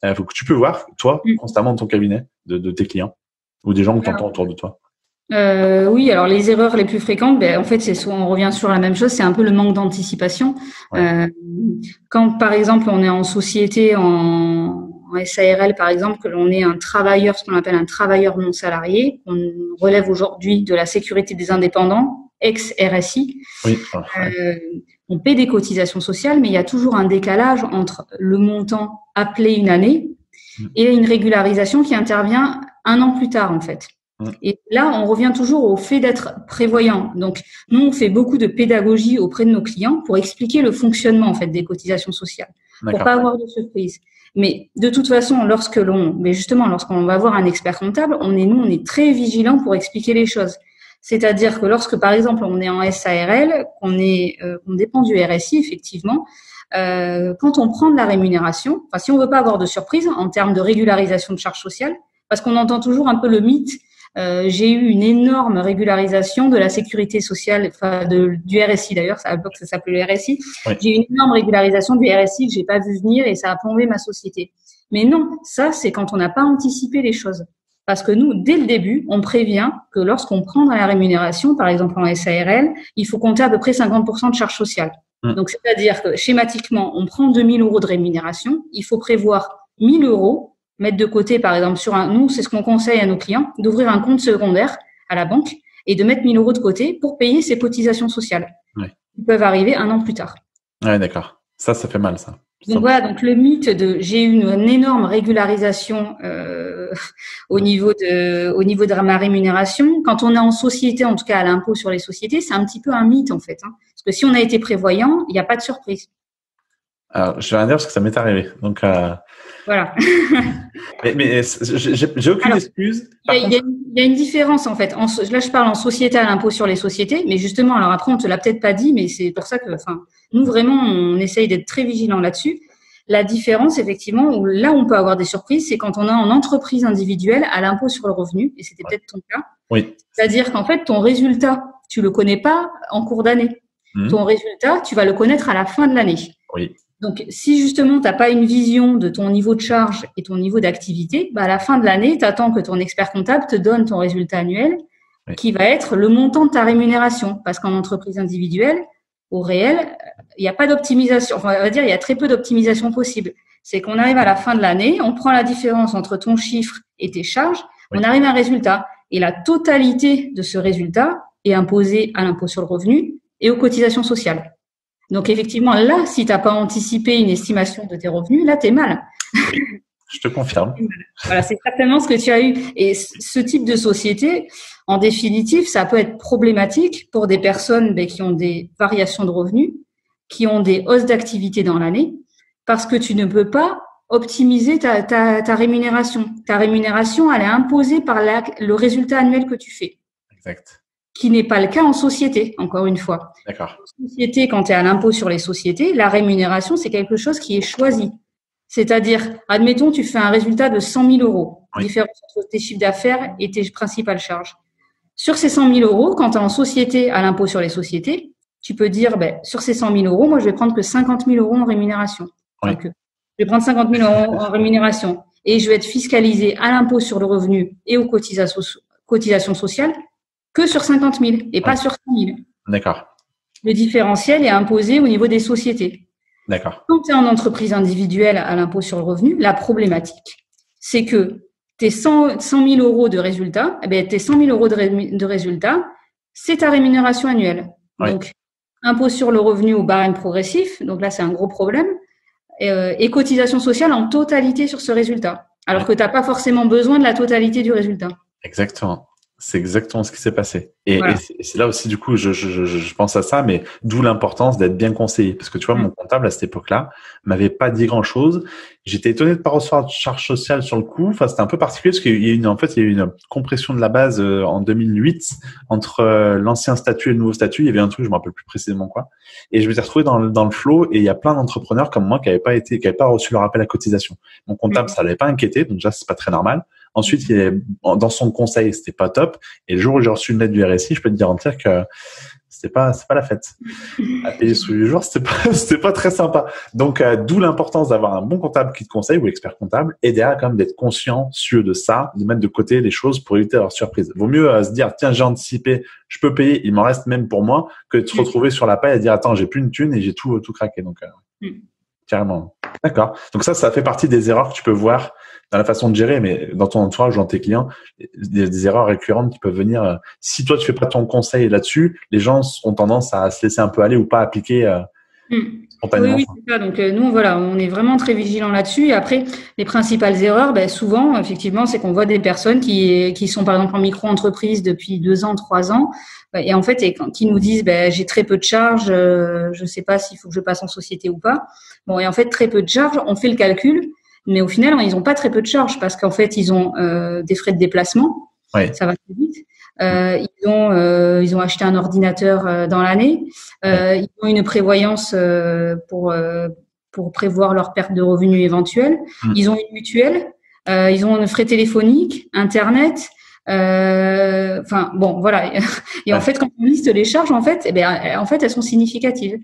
euh, que tu peux voir, toi, mm. constamment dans ton cabinet, de, tes clients ou des gens que tu entends autour de toi? Euh, oui, alors les erreurs les plus fréquentes, ben, en fait, c'est soit on revient sur la même chose, c'est un peu le manque d'anticipation. Euh, quand, par exemple, on est en société, en, SARL, par exemple, que l'on est un travailleur, ce qu'on appelle un travailleur non salarié, on relève aujourd'hui de la sécurité des indépendants, ex-RSI. Oui. Euh, on paie des cotisations sociales, mais il y a toujours un décalage entre le montant appelé une année mm. et une régularisation qui intervient un an plus tard, en fait. Mm. Et là, on revient toujours au fait d'être prévoyant. Donc, nous, on fait beaucoup de pédagogie auprès de nos clients pour expliquer le fonctionnement, en fait, des cotisations sociales, pour pas avoir de surprise. Mais de toute façon, lorsque l'on, mais justement, lorsqu'on va voir un expert comptable, on est, nous, on est très vigilant pour expliquer les choses. C'est-à-dire que lorsque, par exemple, on est en SARL, qu'on est, euh, on dépend du RSI, effectivement, euh, quand on prend de la rémunération, enfin, si on veut pas avoir de surprise en termes de régularisation de charges sociales, parce qu'on entend toujours un peu le mythe, euh, j'ai eu une énorme régularisation de la sécurité sociale, enfin de, du RSI d'ailleurs, à l'époque ça s'appelait le RSI. J'ai eu une énorme régularisation du RSI que j'ai pas vu venir et ça a plombé ma société. Mais non, ça c'est quand on n'a pas anticipé les choses. Parce que nous, dès le début, on prévient que lorsqu'on prend dans la rémunération, par exemple en SARL, il faut compter à peu près 50% de charges sociales. Mmh. Donc, c'est-à-dire que schématiquement, on prend 2000 euros de rémunération, il faut prévoir 1000 euros, mettre de côté, par exemple, sur un, nous, c'est ce qu'on conseille à nos clients, d'ouvrir un compte secondaire à la banque et de mettre 1000 euros de côté pour payer ses cotisations sociales. Ils peuvent arriver un an plus tard. Ouais, d'accord. Ça, ça fait mal, ça. Donc voilà, donc le mythe de j'ai eu une, énorme régularisation euh, <laughs> au niveau de au niveau de ma rémunération. Quand on est en société, en tout cas à l'impôt sur les sociétés, c'est un petit peu un mythe en fait. Hein. Parce que si on a été prévoyant, il n'y a pas de surprise. Alors, je vais rien dire parce que ça m'est arrivé. Donc euh... voilà. <laughs> mais, mais j'ai aucune excuse. Il y, y, a une différence en fait. En, là, je parle en société à l'impôt sur les sociétés, mais justement, alors après, on te l'a peut-être pas dit, mais c'est pour ça que, enfin, nous, vraiment, on essaye d'être très vigilants là-dessus. La différence, effectivement, où là on peut avoir des surprises, c'est quand on est en entreprise individuelle à l'impôt sur le revenu, et c'était peut-être ton cas. Oui. C'est-à-dire qu'en fait, ton résultat, tu le connais pas en cours d'année. Mmh. Ton résultat, tu vas le connaître à la fin de l'année. Oui. Donc, si justement tu n'as pas une vision de ton niveau de charge et ton niveau d'activité, bah à la fin de l'année, tu attends que ton expert comptable te donne ton résultat annuel, qui va être le montant de ta rémunération. Parce qu'en entreprise individuelle, au réel, il n'y a pas d'optimisation. Enfin, on va dire, il y a très peu d'optimisation possible. C'est qu'on arrive à la fin de l'année, on prend la différence entre ton chiffre et tes charges, on arrive à un résultat. Et la totalité de ce résultat est imposée à l'impôt sur le revenu et aux cotisations sociales. Donc effectivement, là, si tu n'as pas anticipé une estimation de tes revenus, là, tu es mal. Je te confirme. Voilà, c'est exactement ce que tu as eu. Et ce type de société, en définitive, ça peut être problématique pour des personnes ben, qui ont des variations de revenus, qui ont des hausses d'activité dans l'année, parce que tu ne peux pas optimiser ta, ta, rémunération. Ta rémunération, elle est imposée par le résultat annuel que tu fais. Exact. Qui n'est pas le cas en société, encore une fois. D'accord. En société, quand tu es à l'impôt sur les sociétés, la rémunération, c'est quelque chose qui est choisi. C'est-à-dire, admettons, tu fais un résultat de 100 000 euros, différence entre tes chiffres d'affaires et tes principales charges. sur ces 100 000 euros, quand tu es en société à l'impôt sur les sociétés, tu peux dire, ben, sur ces 100 000 euros, moi, je vais prendre que 50 000 euros en rémunération. Donc, je vais prendre 50 000 euros en rémunération et je vais être fiscalisé à l'impôt sur le revenu et aux cotisations, cotisations sociales que sur 50 000 et pas sur 100 000. D'accord. Le différentiel est imposé au niveau des sociétés. D'accord. Quand tu es en entreprise individuelle à l'impôt sur le revenu, la problématique, c'est que tes 100, 100 000 euros de résultats, eh bien, tes 100 000 euros de, de résultats, c'est ta rémunération annuelle. Donc, impôt sur le revenu au barème progressif, donc là, c'est un gros problème, et, euh, et cotisation sociale en totalité sur ce résultat, alors que tu n'as pas forcément besoin de la totalité du résultat. Exactement. C'est exactement ce qui s'est passé. Et, c'est là aussi, du coup, je, je, je, pense à ça, mais d'où l'importance d'être bien conseillé. Parce que tu vois, mon mm. comptable à cette époque-là m'avait pas dit grand-chose. J'étais étonné de pas recevoir de charge sociale sur le coup. Enfin, c'était un peu particulier parce qu'il y a eu une, en fait, il y a eu une compression de la base euh, en 2008 entre euh, l'ancien statut et le nouveau statut. Il y avait un truc, je me rappelle plus précisément quoi. Et je me suis retrouvé dans, dans le flot et il y a plein d'entrepreneurs comme moi qui n'avaient pas été, qui n'avaient pas reçu leur appel à cotisation. Mon comptable, mm. ça l'avait pas inquiété, donc déjà c'est pas très normal. Ensuite, il est, dans son conseil, c'était pas top. Et le jour où j'ai reçu une lettre du RSI, je peux te garantir que c'était pas, c'est pas la fête. À payer sous les jours, c'était pas, <laughs> c'était pas très sympa. Donc, euh, d'où l'importance d'avoir un bon comptable qui te conseille ou expert comptable et derrière, quand même, d'être consciencieux de ça, de mettre de côté les choses pour éviter leur surprise. Vaut mieux euh, se dire, tiens, j'ai anticipé, je peux payer, il m'en reste même pour moi, que de se retrouver sur la paille et dire, attends, j'ai plus une thune et j'ai tout, tout craqué. Donc, euh, mm. Carrément. D'accord. Donc ça, ça fait partie des erreurs que tu peux voir dans la façon de gérer, mais dans ton entourage ou dans tes clients, des, erreurs récurrentes qui peuvent venir. Euh, si toi tu fais pas ton conseil là-dessus, les gens ont tendance à se laisser un peu aller ou pas appliquer. Euh, spontanément. Oui, oui c'est ça. Donc euh, nous, voilà, on est vraiment très vigilants là-dessus. Et après, les principales erreurs, ben, souvent, effectivement, c'est qu'on voit des personnes qui, qui sont par exemple en micro-entreprise depuis deux ans, trois ans, et en fait, et qui nous disent, ben, j'ai très peu de charges, je ne sais pas s'il faut que je passe en société ou pas. Bon, et en fait, très peu de charges, on fait le calcul. Mais au final, ils n'ont pas très peu de charges parce qu'en fait, ils ont euh, des frais de déplacement. Ça va très vite. Euh, ils ont euh, ils ont acheté un ordinateur euh, dans l'année. Euh, ils ont une prévoyance euh, pour pour prévoir leur perte de revenus éventuelle. Hmm. Ils ont une mutuelle. ils ont un frais téléphonique, internet. Enfin bon, voilà. <laughs> Et en fait, quand on liste les charges, en fait, eh bien, en fait, elles sont significatives.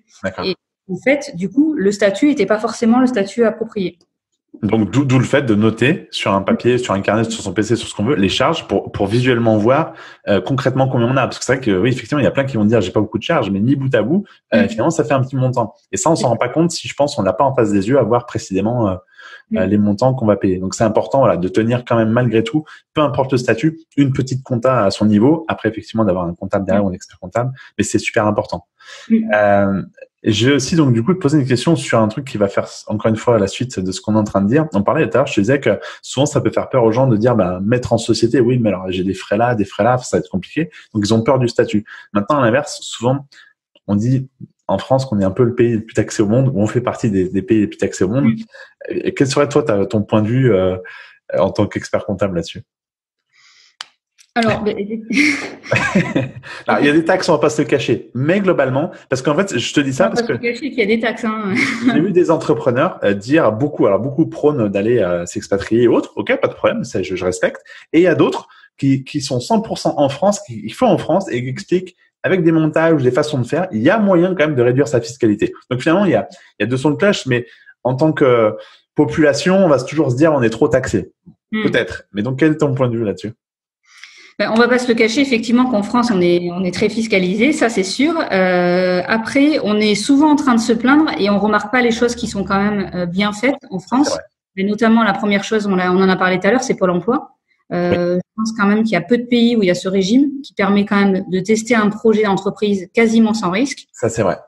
Et en fait, du coup, le statut n'était pas forcément le statut approprié. Donc d'où le fait de noter sur un papier, sur un carnet, sur son PC, sur ce qu'on veut, les charges pour, pour visuellement voir euh, concrètement combien on a. Parce que c'est vrai que oui, effectivement, il y a plein qui vont dire j'ai pas beaucoup de charges, mais ni bout à bout, euh, mm. finalement, ça fait un petit montant. Et ça, on s'en rend pas compte si je pense on l'a pas en face des yeux à voir précisément euh, mm. les montants qu'on va payer. Donc c'est important voilà, de tenir quand même malgré tout, peu importe le statut, une petite compta à son niveau. Après, effectivement, d'avoir un comptable derrière ou un expert comptable, mais c'est super important. Mm. Je vais aussi donc du coup te poser une question sur un truc qui va faire encore une fois la suite de ce qu'on est en train de dire. On parlait tout à l'heure, je te disais que souvent ça peut faire peur aux gens de dire bah, mettre en société, oui, mais alors j'ai des frais là, des frais là, ça va être compliqué. Donc ils ont peur du statut. Maintenant à l'inverse, souvent on dit en France qu'on est un peu le pays le plus taxé au monde, ou on fait partie des, pays les plus taxés au monde. Et quel serait toi ton point de vue euh, en tant qu'expert comptable là-dessus? Alors, <laughs> <laughs> il y a des taxes, on va pas se le cacher. Mais globalement, parce qu'en fait, je te dis ça parce que. qu'il y a des taxes, hein. J'ai vu des entrepreneurs euh, dire beaucoup, alors beaucoup prônent d'aller euh, s'expatrier et autres. Ok, pas de problème, ça, je, respecte. Et il y a d'autres qui, qui sont 100% en France, qui font en France et qui expliquent avec des montages, des façons de faire, il y a moyen quand même de réduire sa fiscalité. Donc finalement, il y a, il y a deux sons de cloche, mais en tant que population, on va toujours se dire on est trop taxé. Hmm. Peut-être. Mais donc, quel est ton point de vue là-dessus? ben, on va pas se le cacher, effectivement, qu'en France, on est, on est très fiscalisé, ça c'est sûr. Euh, après, on est souvent en train de se plaindre et on remarque pas les choses qui sont quand même euh, bien faites en France. Et notamment, la première chose, on, on en a parlé tout à l'heure, c'est Pôle Emploi. Euh, Je pense quand même qu'il y a peu de pays où il y a ce régime qui permet quand même de tester un projet d'entreprise quasiment sans risque. Ça c'est vrai.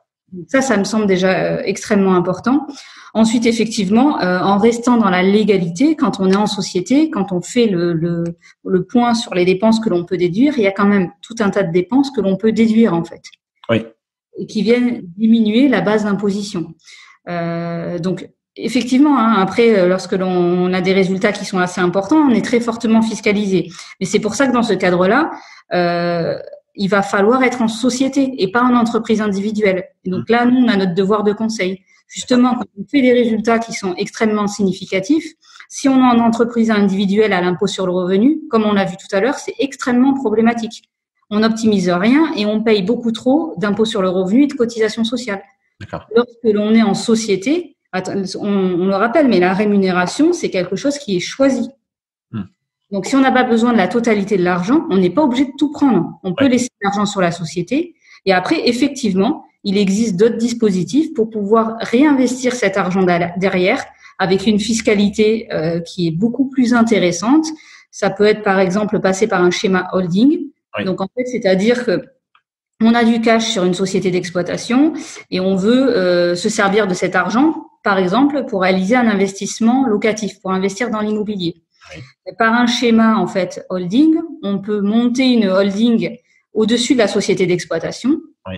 Ça, ça me semble déjà euh, extrêmement important. Ensuite, effectivement, euh, en restant dans la légalité, quand on est en société, quand on fait le, le, le point sur les dépenses que l'on peut déduire, il y a quand même tout un tas de dépenses que l'on peut déduire en fait. Oui. Et qui viennent diminuer la base d'imposition. Euh, donc, effectivement, hein, après, euh, lorsque l'on a des résultats qui sont assez importants, on est très fortement fiscalisé. Mais c'est pour ça que dans ce cadre-là, euh, il va falloir être en société et pas en entreprise individuelle. Et donc là, nous, on a notre devoir de conseil. Justement, quand on fait des résultats qui sont extrêmement significatifs, si on est en entreprise individuelle à l'impôt sur le revenu, comme on l'a vu tout à l'heure, c'est extrêmement problématique. on n'optimise rien et on paye beaucoup trop d'impôts sur le revenu et de cotisations sociales. Lorsque l'on est en société, on, le rappelle, mais la rémunération, c'est quelque chose qui est choisi. Donc, si on n'a pas besoin de la totalité de l'argent, on n'est pas obligé de tout prendre. On peut laisser l'argent sur la société. Et après, effectivement, il existe d'autres dispositifs pour pouvoir réinvestir cet argent derrière avec une fiscalité euh, qui est beaucoup plus intéressante. Ça peut être, par exemple, passer par un schéma holding. Donc, en fait, c'est-à-dire que on a du cash sur une société d'exploitation et on veut euh, se servir de cet argent par exemple, pour réaliser un investissement locatif, pour investir dans l'immobilier. Par un schéma, en fait, holding, on peut monter une holding au-dessus de la société d'exploitation. Oui.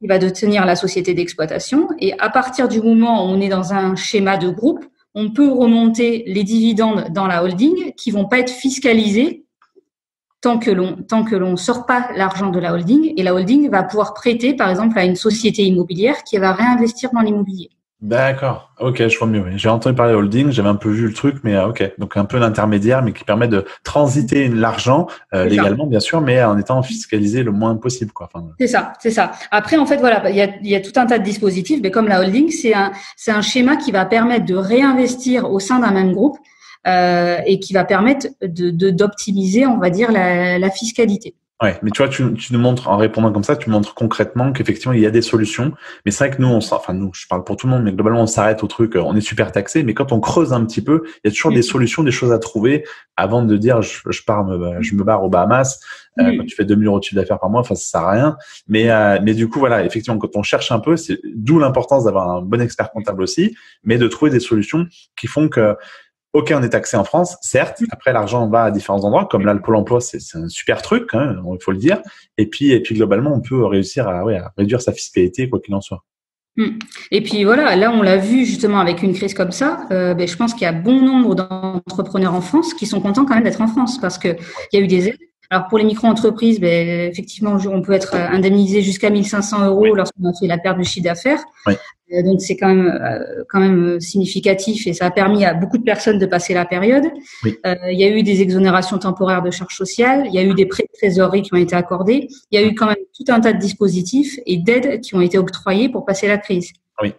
Il va détenir la société d'exploitation. Et à partir du moment où on est dans un schéma de groupe, on peut remonter les dividendes dans la holding qui vont pas être fiscalisés tant que l'on tant que l'on sort pas l'argent de la holding et la holding va pouvoir prêter par exemple à une société immobilière qui va réinvestir dans l'immobilier. D'accord. Ok, je vois mieux. J'ai entendu parler de holding, j'avais un peu vu le truc, mais euh, ok. Donc un peu l'intermédiaire, mais qui permet de transiter l'argent euh, légalement, bien sûr, mais en étant fiscalisé le moins possible, quoi. Enfin, c'est ça, c'est ça. Après, en fait, voilà, il y a, y a, tout un tas de dispositifs, mais comme la holding, c'est un, c'est un schéma qui va permettre de réinvestir au sein d'un même groupe euh, et qui va permettre de, d'optimiser, on va dire, la, la fiscalité. Ouais, mais tu vois, tu, tu, nous montres, en répondant comme ça, tu montres concrètement qu'effectivement, il y a des solutions. Mais c'est vrai que nous, on enfin, nous, je parle pour tout le monde, mais globalement, on s'arrête au truc, on est super taxé. Mais quand on creuse un petit peu, il y a toujours des solutions, des choses à trouver avant de dire, je, je pars, me, je me barre aux Bahamas. Euh, quand tu fais 2000 euros de chiffre d'affaires par mois, enfin, ça sert à rien. Mais, euh, mais du coup, voilà, effectivement, quand on cherche un peu, c'est d'où l'importance d'avoir un bon expert comptable aussi, mais de trouver des solutions qui font que Ok, on est taxé en France, certes. Après, l'argent va à différents endroits, comme là, le Pôle emploi, c'est un super truc, hein, il faut le dire. Et puis, et puis globalement, on peut réussir à, ouais, à réduire sa fiscalité, quoi qu'il en soit. Hmm. Et puis voilà, là on l'a vu justement avec une crise comme ça. Euh, ben, je pense qu'il y a bon nombre d'entrepreneurs en France qui sont contents quand même d'être en France parce que il y a eu des aides. Alors pour les micro-entreprises, ben, effectivement, on peut être indemnisé jusqu'à 1500 euros lorsqu'on a fait la perte de chiffre d'affaires. Oui. Euh, donc c'est quand même euh, quand même euh, significatif et ça a permis à beaucoup de personnes de passer la période. il y a eu des exonérations temporaires de charges sociales, il y a eu des prêts de trésorerie qui ont été accordés, il y a eu quand même tout un tas de dispositifs et d'aides qui ont été octroyés pour passer la crise. Oui.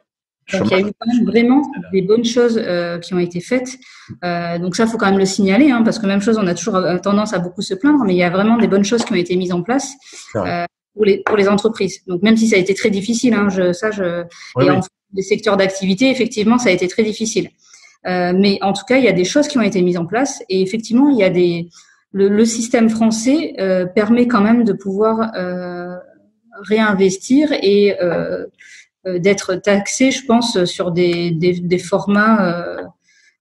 Donc, il y a eu quand même vraiment des bonnes choses qui ont été faites. Euh, donc ça, faut quand même le signaler, hein, parce que même chose, on a toujours tendance à beaucoup se plaindre, mais il y a vraiment des bonnes choses qui ont été mises en place pour les, pour les entreprises. Donc même si ça a été très difficile, hein, je, ça, je, et en des secteurs d'activité, effectivement, ça a été très difficile. Euh, mais en tout cas, il y a des choses qui ont été mises en place et effectivement, il y a des le, le système français euh, permet quand même de pouvoir euh, réinvestir et euh, euh, d'être taxé, je pense, sur des, des, des formats euh,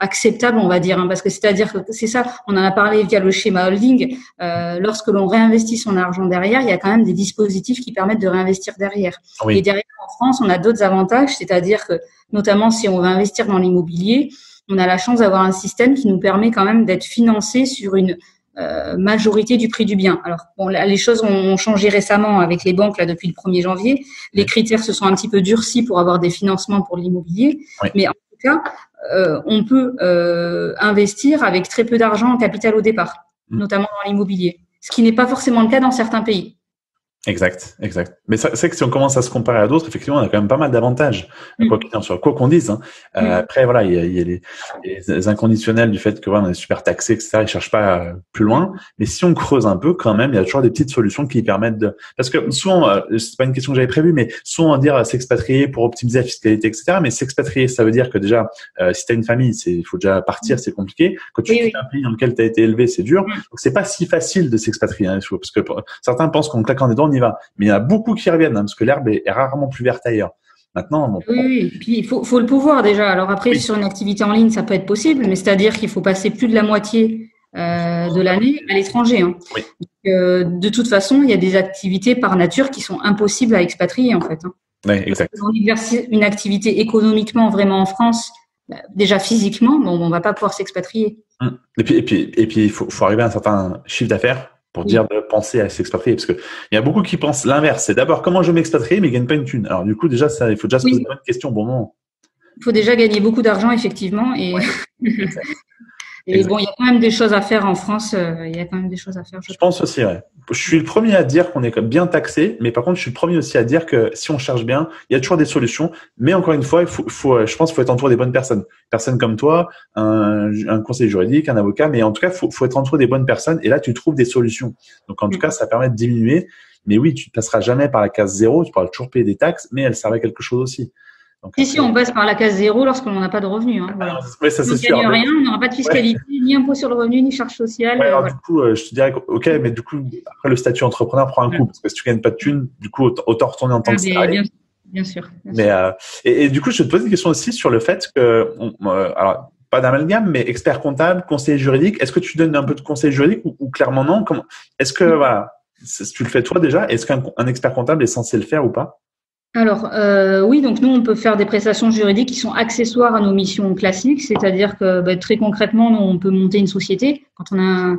acceptable, on va dire, hein, parce que c'est-à-dire que c'est ça, on en a parlé via le schéma holding. Euh, lorsque l'on réinvestit son argent derrière, il y a quand même des dispositifs qui permettent de réinvestir derrière. Et derrière, en France, on a d'autres avantages, c'est-à-dire que, notamment si on veut investir dans l'immobilier, on a la chance d'avoir un système qui nous permet quand même d'être financé sur une euh, majorité du prix du bien. Alors, bon, les choses ont changé récemment avec les banques là depuis le 1er janvier. Les critères se sont un petit peu durcis pour avoir des financements pour l'immobilier, mais en tout cas, euh, on peut euh, investir avec très peu d'argent en capital au départ, mmh. notamment dans l'immobilier, ce qui n'est pas forcément le cas dans certains pays. Exact, exact. Mais c'est que si on commence à se comparer à d'autres, effectivement, on a quand même pas mal d'avantages, mm. quoi quoi qu'on dise. Hein. Euh, mm. Après, voilà, il y a, il y a les, les, inconditionnels du fait que voilà, on est super taxé, etc. Ils cherchent pas euh, plus loin. Mais si on creuse un peu, quand même, il y a toujours des petites solutions qui permettent de. Parce que souvent, euh, c'est pas une question que j'avais prévue, mais souvent on dire euh, s'expatrier pour optimiser la fiscalité, etc. Mais s'expatrier, ça veut dire que déjà, euh, si tu as une famille, c'est il faut déjà partir, c'est compliqué. Quand tu es un pays dans lequel tu as été élevé, c'est dur. Mm. Donc c'est pas si facile de s'expatrier, hein, parce que certains pensent qu'en claquant des dents, on y va. Mais il y en a beaucoup qui reviennent, hein, parce que l'herbe est, rarement plus verte ailleurs. Maintenant, oui, puis il faut, le pouvoir déjà. Alors après, sur une activité en ligne, ça peut être possible, mais c'est-à-dire qu'il faut passer plus de la moitié euh, de l'année à l'étranger. Hein. Euh, de toute façon, il y a des activités par nature qui sont impossibles à expatrier en fait. Hein. Oui, exact. on exerce une activité économiquement vraiment en France, bah, déjà physiquement, bon, on va pas pouvoir s'expatrier. Hum. Et puis, et puis, et puis, il faut, faut arriver à un certain chiffre d'affaires pour dire de penser à s'expatrier. Parce que il y a beaucoup qui pensent l'inverse. C'est d'abord comment je vais m'expatrier, mais ils gagnent pas une thune. Alors du coup, déjà, ça, il faut déjà se poser une bonne question au bon moment. Il faut déjà gagner beaucoup d'argent, effectivement. Et <laughs> Et bon, il y a quand même des choses à faire en France. Euh, il y a quand même des choses à faire. Je, pense aussi, ouais. Je suis le premier à dire qu'on est bien taxé, mais par contre, je suis le premier aussi à dire que si on cherche bien, il y a toujours des solutions. Mais encore une fois, il faut, faut je pense qu'il faut être entouré des bonnes personnes. Personnes comme toi, un, un conseiller juridique, un avocat, mais en tout cas, il faut, faut être entouré des bonnes personnes. Et là, tu trouves des solutions. Donc, en tout mm. cas, ça permet de diminuer. Mais oui, tu ne passeras jamais par la case zéro. Tu pourras toujours payer des taxes, mais elle servait à quelque chose aussi. Donc, si, on passe par la case zéro lorsqu'on n'a pas de revenus. Hein, voilà. <laughs> oui, ça c'est sûr. On rien, on n'aura pas de fiscalité, ni impôt sur le revenu, ni charge sociale. Ouais, alors, du coup, euh, je te dirais, ok, mais du coup, après le statut entrepreneur prend un coup, parce que si tu gagnes pas de thunes, du coup, autant retourner en tant ah, que salarié. Bien, sûr. mais Euh, et, et, du coup, je te pose une question aussi sur le fait que, on, euh, alors, pas d'amalgame, mais expert comptable, conseiller juridique. Est-ce que tu donnes un peu de conseil juridique ou, ou clairement non? Est-ce que voilà, tu le fais toi déjà Est-ce qu'un expert comptable est censé le faire ou pas? Alors euh, oui, donc nous on peut faire des prestations juridiques qui sont accessoires à nos missions classiques, c'est-à-dire que bah, très concrètement, nous, on peut monter une société quand on a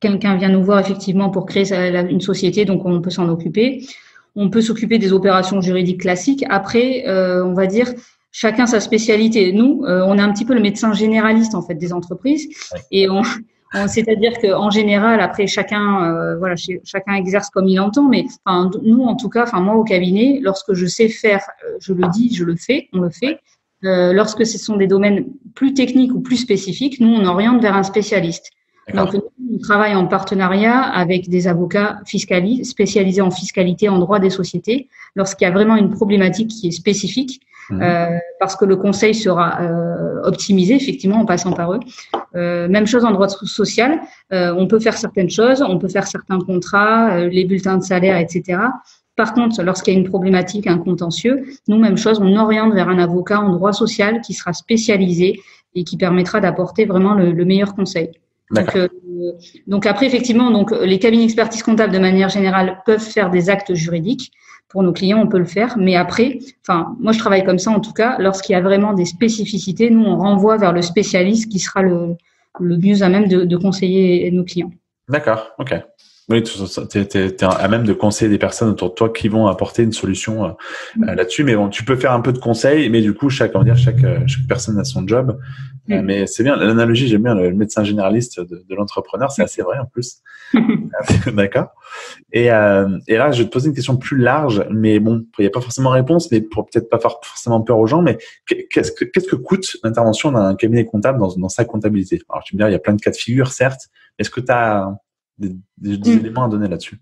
quelqu'un vient nous voir effectivement pour créer une société, donc on peut s'en occuper. On peut s'occuper des opérations juridiques classiques. Après, euh, on va dire chacun sa spécialité. Nous, euh, on est un petit peu le médecin généraliste en fait des entreprises et on c'est-à-dire qu'en général, après chacun, euh, voilà, chacun exerce comme il entend, mais enfin, nous, en tout cas, enfin moi au cabinet, lorsque je sais faire, euh, je le dis, je le fais, on le fait. Euh, lorsque ce sont des domaines plus techniques ou plus spécifiques, nous on oriente vers un spécialiste. Donc nous, on travaille en partenariat avec des avocats fiscalistes spécialisés en fiscalité, en droit des sociétés, lorsqu'il y a vraiment une problématique qui est spécifique. Mhm. Euh, parce que le conseil sera euh, optimisé effectivement en passant par eux. Euh, même chose en droit social, on peut faire certaines choses, on peut faire certains contrats, les bulletins de salaire, etc. Par contre, lorsqu'il y a une problématique, un contentieux, nous, même chose, on oriente vers un avocat en droit social qui sera spécialisé et qui permettra d'apporter vraiment le, le, meilleur conseil. Donc, donc, après, effectivement, donc les cabinets d'expertise comptable de manière générale peuvent faire des actes juridiques pour nos clients, on peut le faire. Mais après, enfin, moi, je travaille comme ça en tout cas. Lorsqu'il y a vraiment des spécificités, nous, on renvoie vers le spécialiste qui sera le, le mieux à même de, de conseiller nos clients. D'accord, ok. Oui, tu es, à même de conseiller des personnes autour de toi qui vont apporter une solution euh, mm. euh, là-dessus. Mais bon, tu peux faire un peu de conseils, mais du coup, chaque, on va dire, chaque, euh, chaque personne a son job. Mm. mais c'est bien, l'analogie, j'aime bien le médecin généraliste de, de l'entrepreneur, c'est assez vrai en plus. <laughs> <laughs> D'accord. Et, et là, je vais te poser une question plus large, mais bon, il n'y a pas forcément réponse, mais pour peut-être pas faire forcément peur aux gens, mais qu'est-ce que, qu'est-ce que coûte l'intervention d'un cabinet comptable dans, dans sa comptabilité? Alors, tu me dis, il y a plein de cas de figure, certes. Est-ce que tu as des, mm. éléments à donner là-dessus.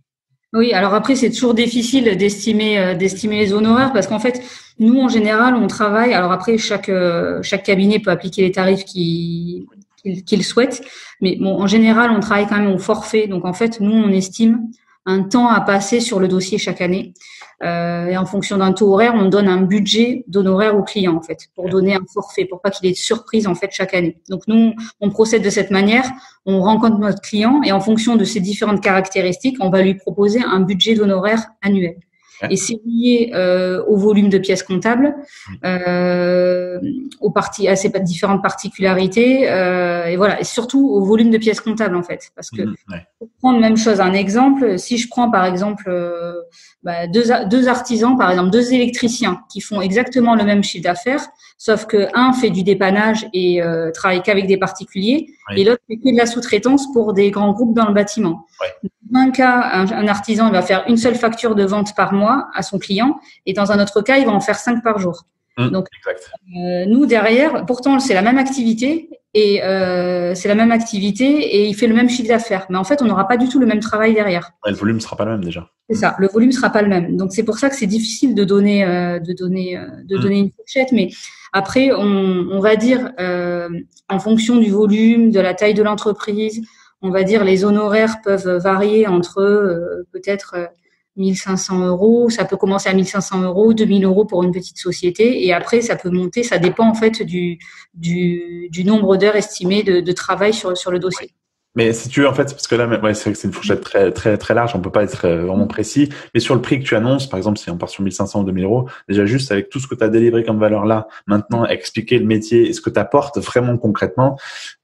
Oui, alors après c'est toujours difficile d'estimer euh, d'estimer les honoraires parce qu'en fait nous en général on travaille. Alors après chaque euh, chaque cabinet peut appliquer les tarifs qu'il souhaite, mais bon en général on travaille quand même au forfait. Donc en fait nous on estime un temps à passer sur le dossier chaque année. Euh, et en fonction d'un taux horaire, on donne un budget d'honoraires au client en fait, pour donner un forfait, pour pas qu'il ait de surprise en fait chaque année. Donc nous, on procède de cette manière, on rencontre notre client et en fonction de ses différentes caractéristiques, on va lui proposer un budget d'honoraires annuel. Et c'est lié euh, au volume de pièces comptables, euh, aux parties, à ces différentes particularités, euh, et voilà, et surtout au volume de pièces comptables en fait. Parce que mmh, pour prendre même chose, un exemple, si je prends par exemple euh, bah, deux, deux artisans, par exemple deux électriciens qui font exactement le même chiffre d'affaires, sauf que un fait du dépannage et euh, travaille qu'avec des particuliers, et l'autre fait que de la sous-traitance pour des grands groupes dans le bâtiment. Dans un cas, un, artisan va faire une seule facture de vente par mois à son client, et dans un autre cas, il va en faire cinq par jour. Mmh, Donc, euh, nous derrière, pourtant c'est la même activité et euh, c'est la même activité et il fait le même chiffre d'affaires. Mais en fait, on n'aura pas du tout le même travail derrière. le volume sera pas le même déjà. C'est ça, le volume sera pas le même. Donc c'est pour ça que c'est difficile de donner, euh, de donner, euh, de mmh. donner une fourchette. Mais après, on, on va dire euh, en fonction du volume, de la taille de l'entreprise, on va dire les honoraires peuvent varier entre euh, peut-être 1500 euros, ça peut commencer à 1500 euros, 2000 euros pour une petite société, et après ça peut monter, ça dépend en fait du, du, du nombre d'heures estimées de, travail sur, sur le dossier. Mais si tu veux, en fait, parce que là, ouais, c'est c'est une fourchette très, très, très large, on peut pas être euh, vraiment précis. Mais sur le prix que tu annonces, par exemple, si on part sur 1500 ou 2000 euros, déjà juste avec tout ce que tu as délivré comme valeur là, maintenant expliquer le métier et ce que tu apportes vraiment concrètement,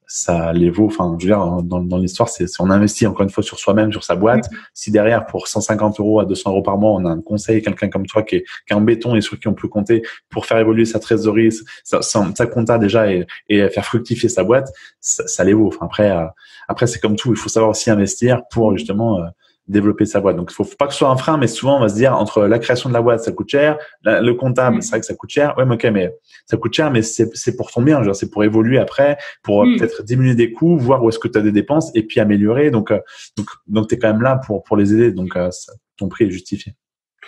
ça les vaut. Enfin, je veux dire, dans, dans l'histoire, c'est on investit encore une fois sur soi-même, sur sa boîte. Si derrière, pour 150 euros à 200 euros par mois, on a un conseil, quelqu'un comme toi qui est, qui est en béton et sur qui on peut compter pour faire évoluer sa trésorerie, sa, sa, compta déjà et, et, faire fructifier sa boîte, ça, ça les vaut. Enfin, après, euh, après c'est comme tout, il faut savoir aussi investir pour justement euh, développer sa boîte. Donc, il faut, pas que ce soit un frein, mais souvent, on va se dire, entre la création de la boîte, ça coûte cher, le comptable, mm. c'est vrai que ça coûte cher. Ouais, mais ok, mais ça coûte cher, mais c'est pour ton bien, genre, c'est pour évoluer après, pour mm. peut-être diminuer des coûts, voir où est-ce que tu as des dépenses et puis améliorer. Donc, euh, donc, donc tu es quand même là pour, pour les aider. Donc, euh, ton prix est justifié.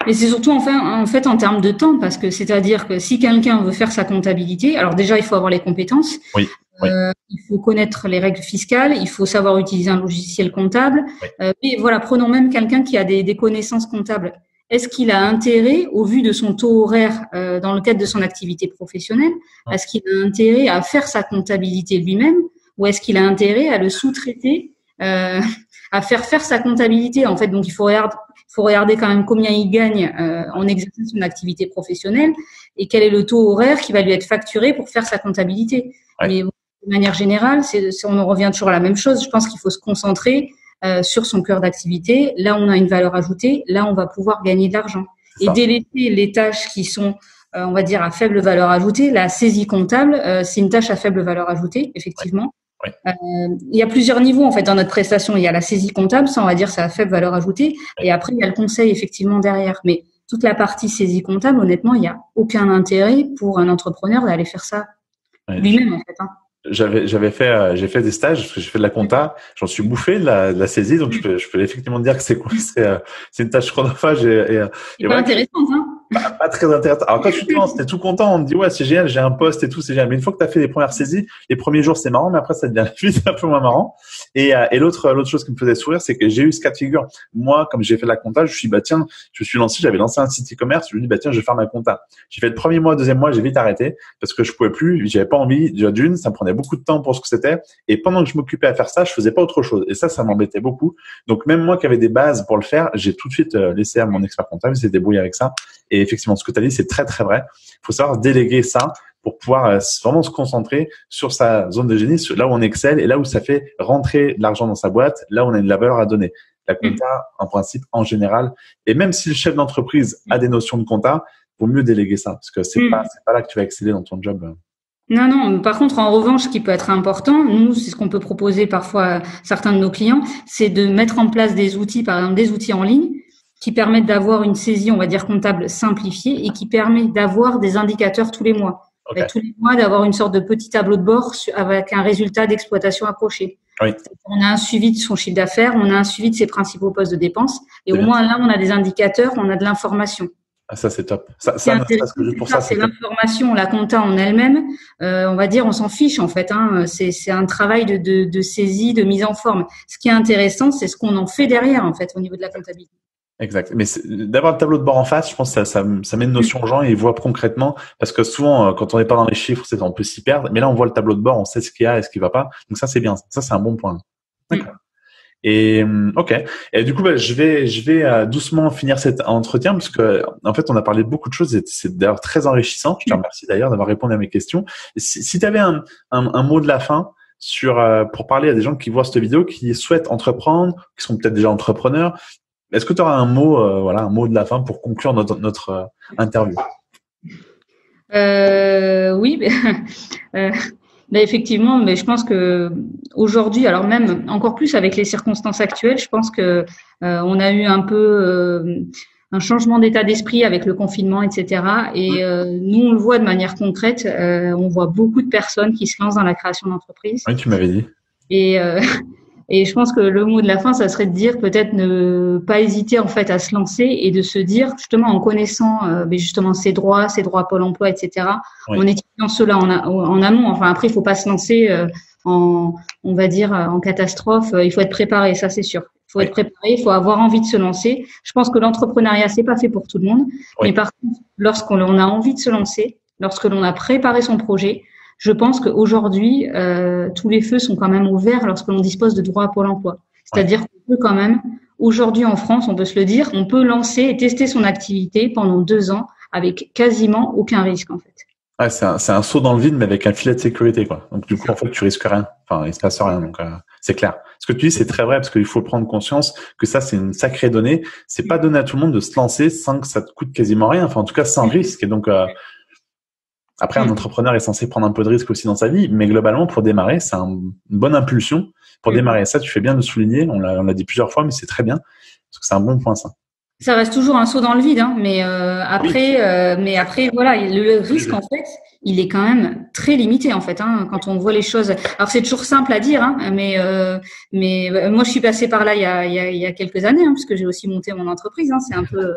Et c'est surtout enfin, en fait en termes de temps, parce que c'est-à-dire que si quelqu'un veut faire sa comptabilité, alors déjà il faut avoir les compétences. Oui. Euh, il faut connaître les règles fiscales, il faut savoir utiliser un logiciel comptable. Euh, mais voilà, prenons même quelqu'un qui a des, des connaissances comptables. Est-ce qu'il a intérêt, au vu de son taux horaire euh, dans le cadre de son activité professionnelle, est-ce qu'il a intérêt à faire sa comptabilité lui-même ou est-ce qu'il a intérêt à le sous-traiter, euh, à faire faire sa comptabilité? En fait, donc il faut regarder, faut regarder quand même combien il gagne euh, en exerçant son activité professionnelle et quel est le taux horaire qui va lui être facturé pour faire sa comptabilité. Mais de manière générale, c'est, on en revient toujours à la même chose. Je pense qu'il faut se concentrer euh, sur son cœur d'activité. Là, on a une valeur ajoutée. Là, on va pouvoir gagner de l'argent. Et délaisser les tâches qui sont, euh, on va dire, à faible valeur ajoutée. La saisie comptable, euh, c'est une tâche à faible valeur ajoutée, effectivement. Il y a plusieurs niveaux en fait dans notre prestation. Il y a la saisie comptable, ça on va dire c'est à faible valeur ajoutée, et après il y a le conseil effectivement derrière. Mais toute la partie saisie comptable, honnêtement, il n'y a aucun intérêt pour un entrepreneur d'aller faire ça lui-même en fait. Hein j'avais j'avais fait euh, j'ai fait des stages parce que j'ai fait de la compta j'en suis bouffé de la, de la saisie donc je peux je peux effectivement dire que c'est c'est euh, c'est une tâche chronophage et, et, et pas intéressante hein pas, très intéressant. Alors quand tu te lances, t'es tout content, on te dit ouais c'est génial, j'ai un poste et tout, c'est génial. Mais une fois que t'as fait les premières saisies, les premiers jours c'est marrant, mais après ça devient <laughs> vite un peu moins marrant. Et, euh, et l'autre l'autre chose qui me faisait sourire, c'est que j'ai eu ce cas de figure. Moi, comme j'ai fait la compta, je suis bah tiens, je me suis lancé, j'avais lancé un site e-commerce, je me dis bah tiens, je vais faire ma compta. J'ai fait le premier mois, deuxième mois, j'ai vite arrêté parce que je pouvais plus, j'avais pas envie. Déjà d'une, ça me prenait beaucoup de temps pour ce que c'était. Et pendant que je m'occupais à faire ça, je faisais pas autre chose. Et ça, ça m'embêtait beaucoup. Donc même moi qui avais des bases pour le faire, j'ai tout de suite euh, laissé à mon expert comptable, il s'est débrouillé avec ça. Effectivement, ce que tu as dit, c'est très très vrai. Il faut savoir déléguer ça pour pouvoir euh, vraiment se concentrer sur sa zone de génie, là où on excelle et là où ça fait rentrer de l'argent dans sa boîte, là où on a de la valeur à donner. La mm. compta, en principe, en général, et même si le chef d'entreprise a des notions de compta, vaut mieux déléguer ça parce que c'est mm. pas pas là que tu vas exceller dans ton job. Non, non. Par contre, en revanche, ce qui peut être important, nous, c'est ce qu'on peut proposer parfois à certains de nos clients, c'est de mettre en place des outils, par exemple des outils en ligne, qui permettent d'avoir une saisie, on va dire comptable simplifiée et qui permet d'avoir des indicateurs tous les mois. Tous les mois, d'avoir une sorte de petit tableau de bord avec un résultat d'exploitation accroché. On a un suivi de son chiffre d'affaires, on a un suivi de ses principaux postes de dépenses, et au moins là, on a des indicateurs, on a de l'information. Ah, ça, c'est top. Ça, ça, pour ça, c'est l'information, la compta en elle-même. Euh, on va dire, on s'en fiche en fait. Hein. C'est un travail de, de, de, saisie, de mise en forme. Ce qui est intéressant, c'est ce qu'on en fait derrière en fait au niveau de la comptabilité. Exact. Mais d'avoir le tableau de bord en face, je pense que ça, ça, ça met une notion aux gens et ils voient concrètement. Parce que souvent, euh, quand on n'est pas dans les chiffres, c'est on peut s'y perdre. Mais là, on voit le tableau de bord, on sait ce qu'il y a et ce qui va pas. Donc ça, c'est bien. Ça, c'est un bon point. D'accord. Et hum, ok. Et du coup, bah, je vais, je vais euh, doucement finir cet entretien parce que en fait, on a parlé de beaucoup de choses et c'est d'ailleurs très enrichissant. Je te remercie d'ailleurs d'avoir répondu à mes questions. Si, si tu avais un, un, un, mot de la fin sur euh, pour parler à des gens qui voient cette vidéo, qui souhaitent entreprendre, qui sont peut-être déjà entrepreneurs, est-ce que tu auras un mot, euh, voilà, un mot de la fin pour conclure notre, notre euh, interview? Euh, Oui, <laughs> mais, effectivement, mais je pense que aujourd'hui, alors même encore plus avec les circonstances actuelles, je pense que on a eu un peu un changement d'état d'esprit avec le confinement, etc. Et nous, on le voit de manière concrète. on voit beaucoup de personnes qui se lancent dans la création d'entreprises. Oui, tu m'avais dit. Et <laughs> et je pense que le mot de la fin, ça serait de dire peut-être ne pas hésiter en fait à se lancer et de se dire justement en connaissant euh, justement ses droits, ses droits à Pôle Emploi, etc. En étudiant cela en, en, amont. Enfin après, il faut pas se lancer euh, en, on va dire, en catastrophe. Il faut être préparé, ça c'est sûr. Il faut être préparé, il faut avoir envie de se lancer. Je pense que l'entrepreneuriat c'est pas fait pour tout le monde, mais par contre, lorsqu'on a envie de se lancer, lorsque l'on a préparé son projet, je pense qu'aujourd'hui, euh, tous les feux sont quand même ouverts lorsque l'on dispose de droits à Pôle emploi. C'est-à-dire qu'on peut quand même, aujourd'hui en France, on peut se le dire, on peut lancer et tester son activité pendant deux ans avec quasiment aucun risque en fait. Ouais, c'est un, un, saut dans le vide, mais avec un filet de sécurité, quoi. Donc du coup, en fait, tu risques rien. Enfin, il se passe rien. Donc, c'est clair. Ce que tu dis, c'est très vrai parce qu'il faut prendre conscience que ça, c'est une sacrée donnée. C'est pas donné à tout le monde de se lancer sans que ça te coûte quasiment rien. Enfin, en tout cas, sans risque. Et donc, après, un entrepreneur est censé prendre un peu de risque aussi dans sa vie, mais globalement, pour démarrer, c'est une bonne impulsion pour démarrer. Ça, tu fais bien de souligner. On l'a dit plusieurs fois, mais c'est très bien parce que c'est un bon point ça. Ça reste toujours un saut dans le vide, hein, mais euh, après, euh, mais après, voilà, le risque en fait, il est quand même très limité en fait. Hein, quand on voit les choses. Alors c'est toujours simple à dire, hein, mais euh, mais moi je suis passée par là il y a, il y a, il y a quelques années, hein, parce que j'ai aussi monté mon entreprise. Hein, c'est un peu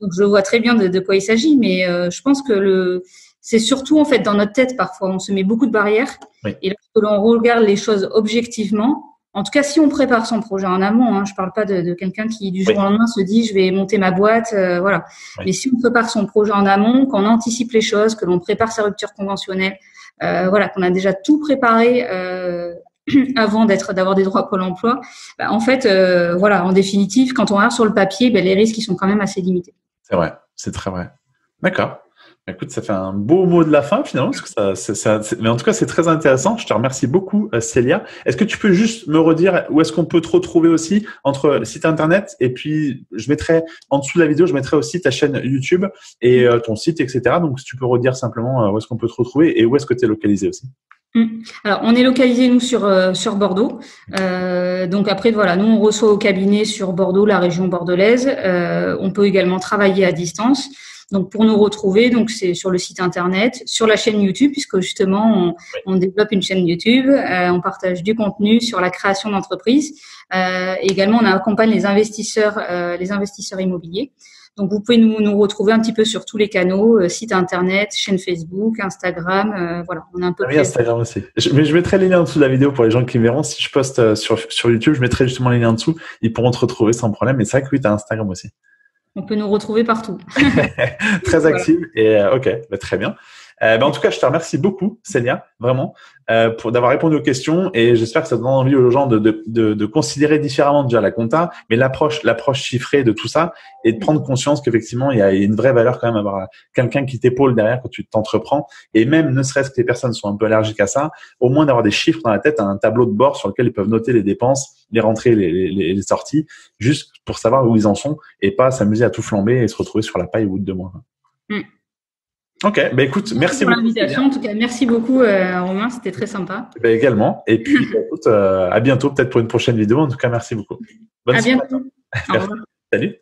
donc je vois très bien de, de quoi il s'agit, mais je pense que le c'est surtout en fait dans notre tête parfois on se met beaucoup de barrières et lorsque l'on regarde les choses objectivement, en tout cas, si on prépare son projet en amont, hein, je parle pas de, de quelqu'un qui du jour au lendemain se dit je vais monter ma boîte, euh, voilà. Mais si on prépare son projet en amont, qu'on anticipe les choses, que l'on prépare sa rupture conventionnelle, euh, voilà, qu'on a déjà tout préparé euh, <clears throat> avant d'être d'avoir des droits Pôle Emploi, bah, en fait, euh, voilà, en définitive, quand on regarde sur le papier, bah, les risques ils sont quand même assez limités. C'est vrai, c'est très vrai. D'accord. Écoute, ça fait un beau mot de la fin finalement, parce que ça, ça, mais en tout cas c'est très intéressant. Je te remercie beaucoup, euh, Célia. Est-ce que tu peux juste me redire où est-ce qu'on peut te retrouver aussi entre le site internet et puis je mettrai en dessous de la vidéo, je mettrai aussi ta chaîne YouTube et euh, ton site, etc. Donc si tu peux redire simplement euh, où est-ce qu'on peut te retrouver et où est-ce que tu es localisé aussi. Mmh. Alors, on est localisé nous sur sur Bordeaux. Euh, donc après voilà, nous on reçoit au cabinet sur Bordeaux, la région bordelaise. Euh, on peut également travailler à distance. Donc pour nous retrouver, donc c'est sur le site internet, sur la chaîne YouTube, puisque justement on, on développe une chaîne YouTube, euh, on partage du contenu sur la création d'entreprises. Euh, également, on accompagne les investisseurs, euh, les investisseurs immobiliers. Donc vous pouvez nous, nous retrouver un petit peu sur tous les canaux, euh, site internet, chaîne Facebook, Instagram, euh, voilà, on a un peu. Oui, Instagram aussi. Je, mais je mettrai les liens en dessous de la vidéo pour les gens qui verront. Si je poste sur, sur YouTube, je mettrai justement les liens en dessous. Ils pourront te retrouver sans problème. Vrai que oui, tu as Instagram aussi on peut nous retrouver partout. <laughs> très active et euh, ok, bah, très bien. Euh, bah, en tout cas, je te remercie beaucoup, Célia, vraiment, euh, pour d'avoir répondu aux questions et j'espère que ça donne envie aux gens de, de, de, de considérer différemment déjà la compta, mais l'approche, l'approche chiffrée de tout ça et de prendre conscience qu'effectivement il y a une vraie valeur quand même avoir quelqu'un qui t'épaule derrière quand tu t'entreprends et même ne serait-ce que les personnes sont un peu allergiques à ça, au moins d'avoir des chiffres dans la tête, un tableau de bord sur lequel ils peuvent noter les dépenses, les rentrées, les, les, les sorties, juste pour savoir où ils en sont et pas s'amuser à tout flamber et se retrouver sur la paille au bout de deux mois. Mm. Ok, bah écoute, merci, pour l'invitation. En tout cas, merci beaucoup euh, Romain, c'était très sympa. Bah également. Et puis, bah, <laughs> écoute, euh, à bientôt peut-être pour une prochaine vidéo. En tout cas, merci beaucoup. Bonne à bientôt. <laughs> Salut.